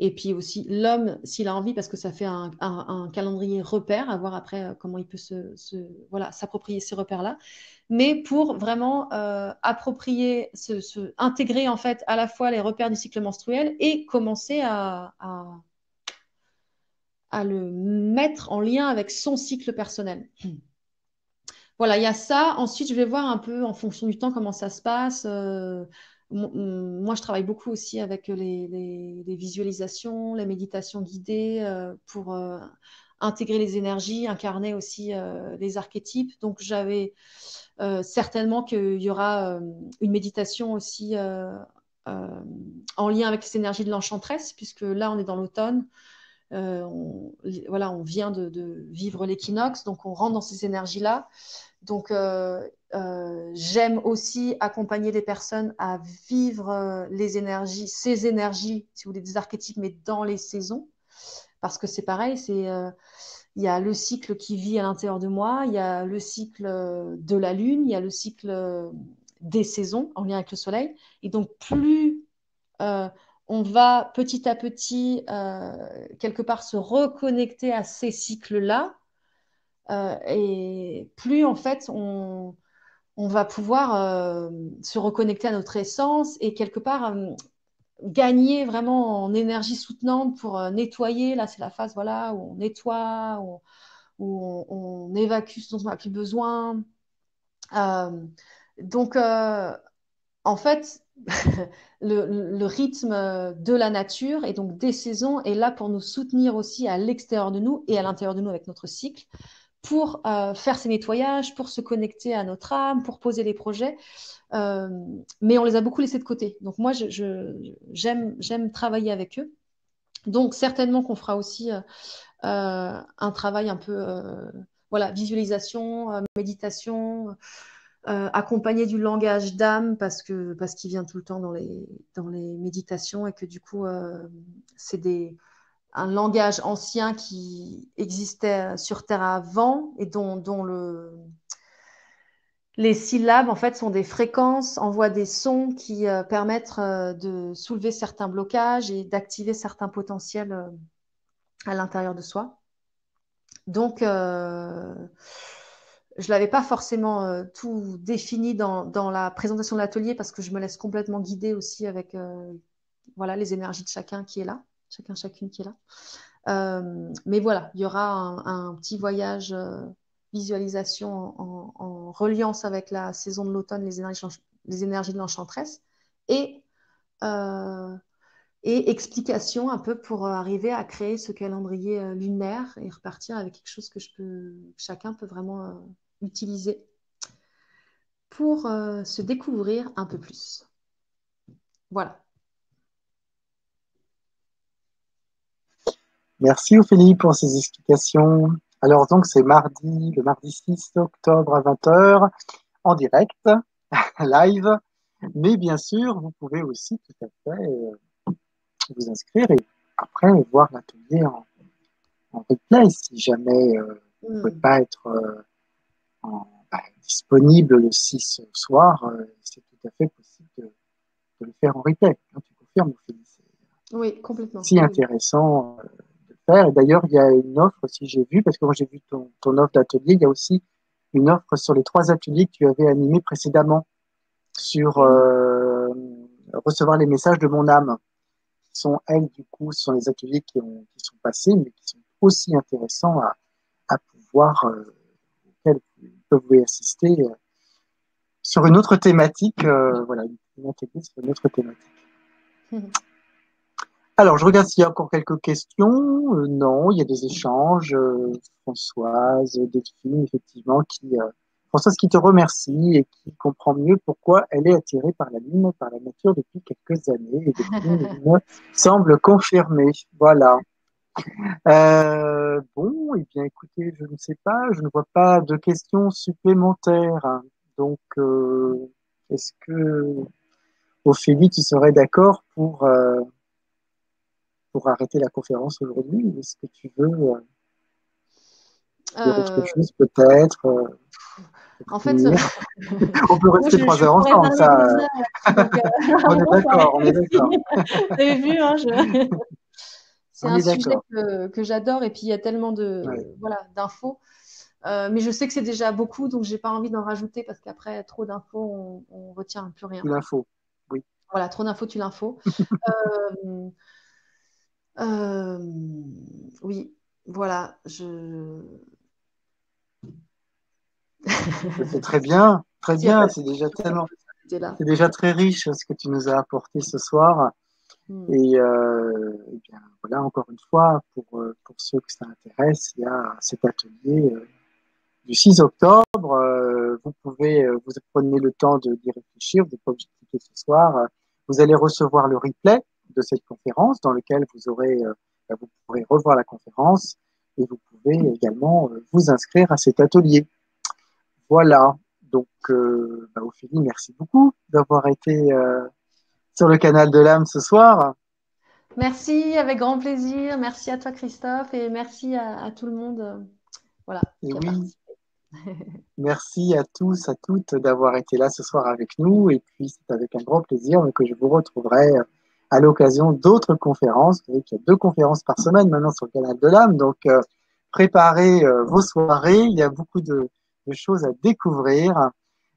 et puis aussi l'homme s'il a envie parce que ça fait un, calendrier repère à voir après euh, comment il peut se, voilà s'approprier ces repères là mais pour vraiment euh, approprier se, intégrer en fait à la fois les repères du cycle menstruel et commencer à, à, le mettre en lien avec son cycle personnel. Voilà, il y a ça. Ensuite, je vais voir un peu en fonction du temps comment ça se passe. Euh, moi, je travaille beaucoup aussi avec les, visualisations, les méditations guidées euh, pour euh, intégrer les énergies, incarner aussi euh, les archétypes. Donc, j'avais certainement qu'il y aura une méditation aussi en lien avec les énergies de l'enchantresse, puisque là, on est dans l'automne. voilà, on vient de vivre l'équinoxe, donc on rentre dans ces énergies-là. Donc, euh, j'aime aussi accompagner les personnes à vivre euh, les énergies, ces énergies, si vous voulez, des archétypes, mais dans les saisons. Parce que c'est pareil, c'est il y a le cycle qui vit à l'intérieur de moi, il y a le cycle de la lune, il y a le cycle des saisons en lien avec le soleil. Et donc, plus on va petit à petit, quelque part, se reconnecter à ces cycles-là, euh, et plus en fait on, va pouvoir euh, se reconnecter à notre essence et quelque part euh, gagner vraiment en énergie soutenante pour nettoyer. Là, c'est la phase voilà, où on nettoie, où, on, évacue ce dont on n'a plus besoin. donc, en fait, le, rythme de la nature et donc des saisons est là pour nous soutenir aussi à l'extérieur de nous et à l'intérieur de nous avec notre cycle pour euh, faire ces nettoyages, pour se connecter à notre âme, pour poser les projets. Euh, mais on les a beaucoup laissés de côté. Donc moi, j'aime je, travailler avec eux. Donc certainement qu'on fera aussi euh, un travail un peu, voilà, visualisation, méditation. accompagné du langage d'âme parce que parce qu'il vient tout le temps dans les dans les méditations et que du coup c'est des un langage ancien qui existait sur Terre avant et dont, dont le, les syllabes en fait sont des fréquences, envoient des sons qui euh, permettent euh, de soulever certains blocages et d'activer certains potentiels euh, à l'intérieur de soi. Donc, je ne l'avais pas forcément tout défini dans, dans, la présentation de l'atelier parce que je me laisse complètement guider aussi avec voilà, les énergies de chacun qui est là chacun, chacune qui est là. Euh, mais voilà, il y aura un, petit voyage euh, visualisation en, reliance avec la saison de l'automne, les énergies, les énergies de l'enchantresse, et, euh, et explication un peu pour arriver à créer ce calendrier lunaire et repartir avec quelque chose que chacun peut vraiment utiliser pour se découvrir un peu plus. Voilà. Merci Ophélie pour ces explications. Alors donc c'est mardi, le mardi 6 octobre à 20h, en direct, live. Mais bien sûr, vous pouvez aussi tout à fait euh, vous inscrire et après voir l'atelier en, replay si jamais euh, vous ne pouvez mm. pas être euh, bah, disponible le 6 soir. c'est tout à fait possible de, le faire en replay. Hein, tu confirmes, Ophélie Oui, complètement. Si intéressant et d'ailleurs, il y a une offre, si j'ai vu, parce que moi j'ai vu ton, offre d'atelier, il y a aussi une offre sur les trois ateliers que tu avais animés précédemment sur euh, recevoir les messages de mon âme, qui sont, elles, du coup, sont les ateliers qui, ont, qui sont passés, mais qui sont aussi intéressants à, à pouvoir, euh, auxquels vous pouvez assister euh, sur une autre thématique, voilà, une atelier sur une autre thématique. Alors, je regarde s'il y a encore quelques questions. Euh, non, il y a des échanges. Euh, Françoise, Delphine, effectivement, qui euh, Françoise qui te remercie et qui comprend mieux pourquoi elle est attirée par la Lune, par la nature depuis quelques années. Et Delphine semble confirmer. Voilà. bon, et eh bien, écoutez, je ne sais pas, je ne vois pas de questions supplémentaires. Donc, est-ce que Ophélie, tu serais d'accord pour pour arrêter la conférence aujourd'hui ou est-ce que tu veux euh, dire autre euh, chose peut-être euh, en fait, on peut rester trois heures ensemble, ça. on est d'accord, on est d'accord. Vous avez vu, hein, c'est un sujet que, j'adore et puis il y a tellement de voilà d'infos. mais je sais que c'est déjà beaucoup, donc j'ai pas envie d'en rajouter parce qu'après trop d'infos, on, on retient plus rien. L'info, oui. Voilà, trop d'infos, tu l'info. Euh, oui, voilà, je. c'est très bien, très bien. C'est déjà tellement, c'est déjà très riche ce que tu nous as apporté ce soir. Hmm. Et, euh, bien, voilà, encore une fois, pour, euh, pour ceux que ça intéresse, il y a cet atelier du 6 octobre. vous pouvez, vous prenez le temps d'y réfléchir, vous n'êtes pas obligé de ce soir. Vous allez recevoir le replay de cette conférence dans lequel vous aurez, euh, bah, vous pourrez revoir la conférence et vous pouvez également euh, vous inscrire à cet atelier. Voilà. Donc, euh, bah, Ophélie, merci beaucoup d'avoir été sur le canal de l'âme ce soir. Merci, avec grand plaisir. Merci à toi, Christophe, et merci à, tout le monde. Voilà. oui. Merci à tous, à toutes d'avoir été là ce soir avec nous. Et puis, c'est avec un grand plaisir que je vous retrouverai à l'occasion d'autres conférences. Vous savez qu'il y a deux conférences par semaine maintenant sur le canal de l'âme, donc euh, préparez euh, vos soirées. Il y a beaucoup de, choses à découvrir.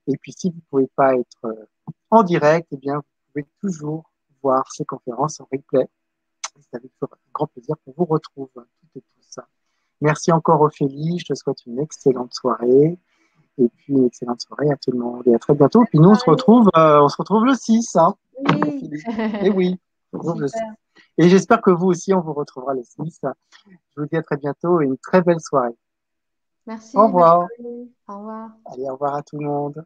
Et puis si vous ne pouvez pas être euh, en direct, eh bien vous pouvez toujours voir ces conférences en replay. C'est avec grand plaisir qu'on vous retrouve toutes et tous. Merci encore Ophélie, je te souhaite une excellente soirée. Et puis une excellente soirée à tout le monde. Et à très bientôt. Puis nous on se retrouve, on se retrouve le 6. Hein. Oui. Et oui. Et j'espère que vous aussi, on vous retrouvera le 6. Je vous dis à très bientôt et une très belle soirée. Merci. Au revoir. Au revoir. Allez, au revoir à tout le monde.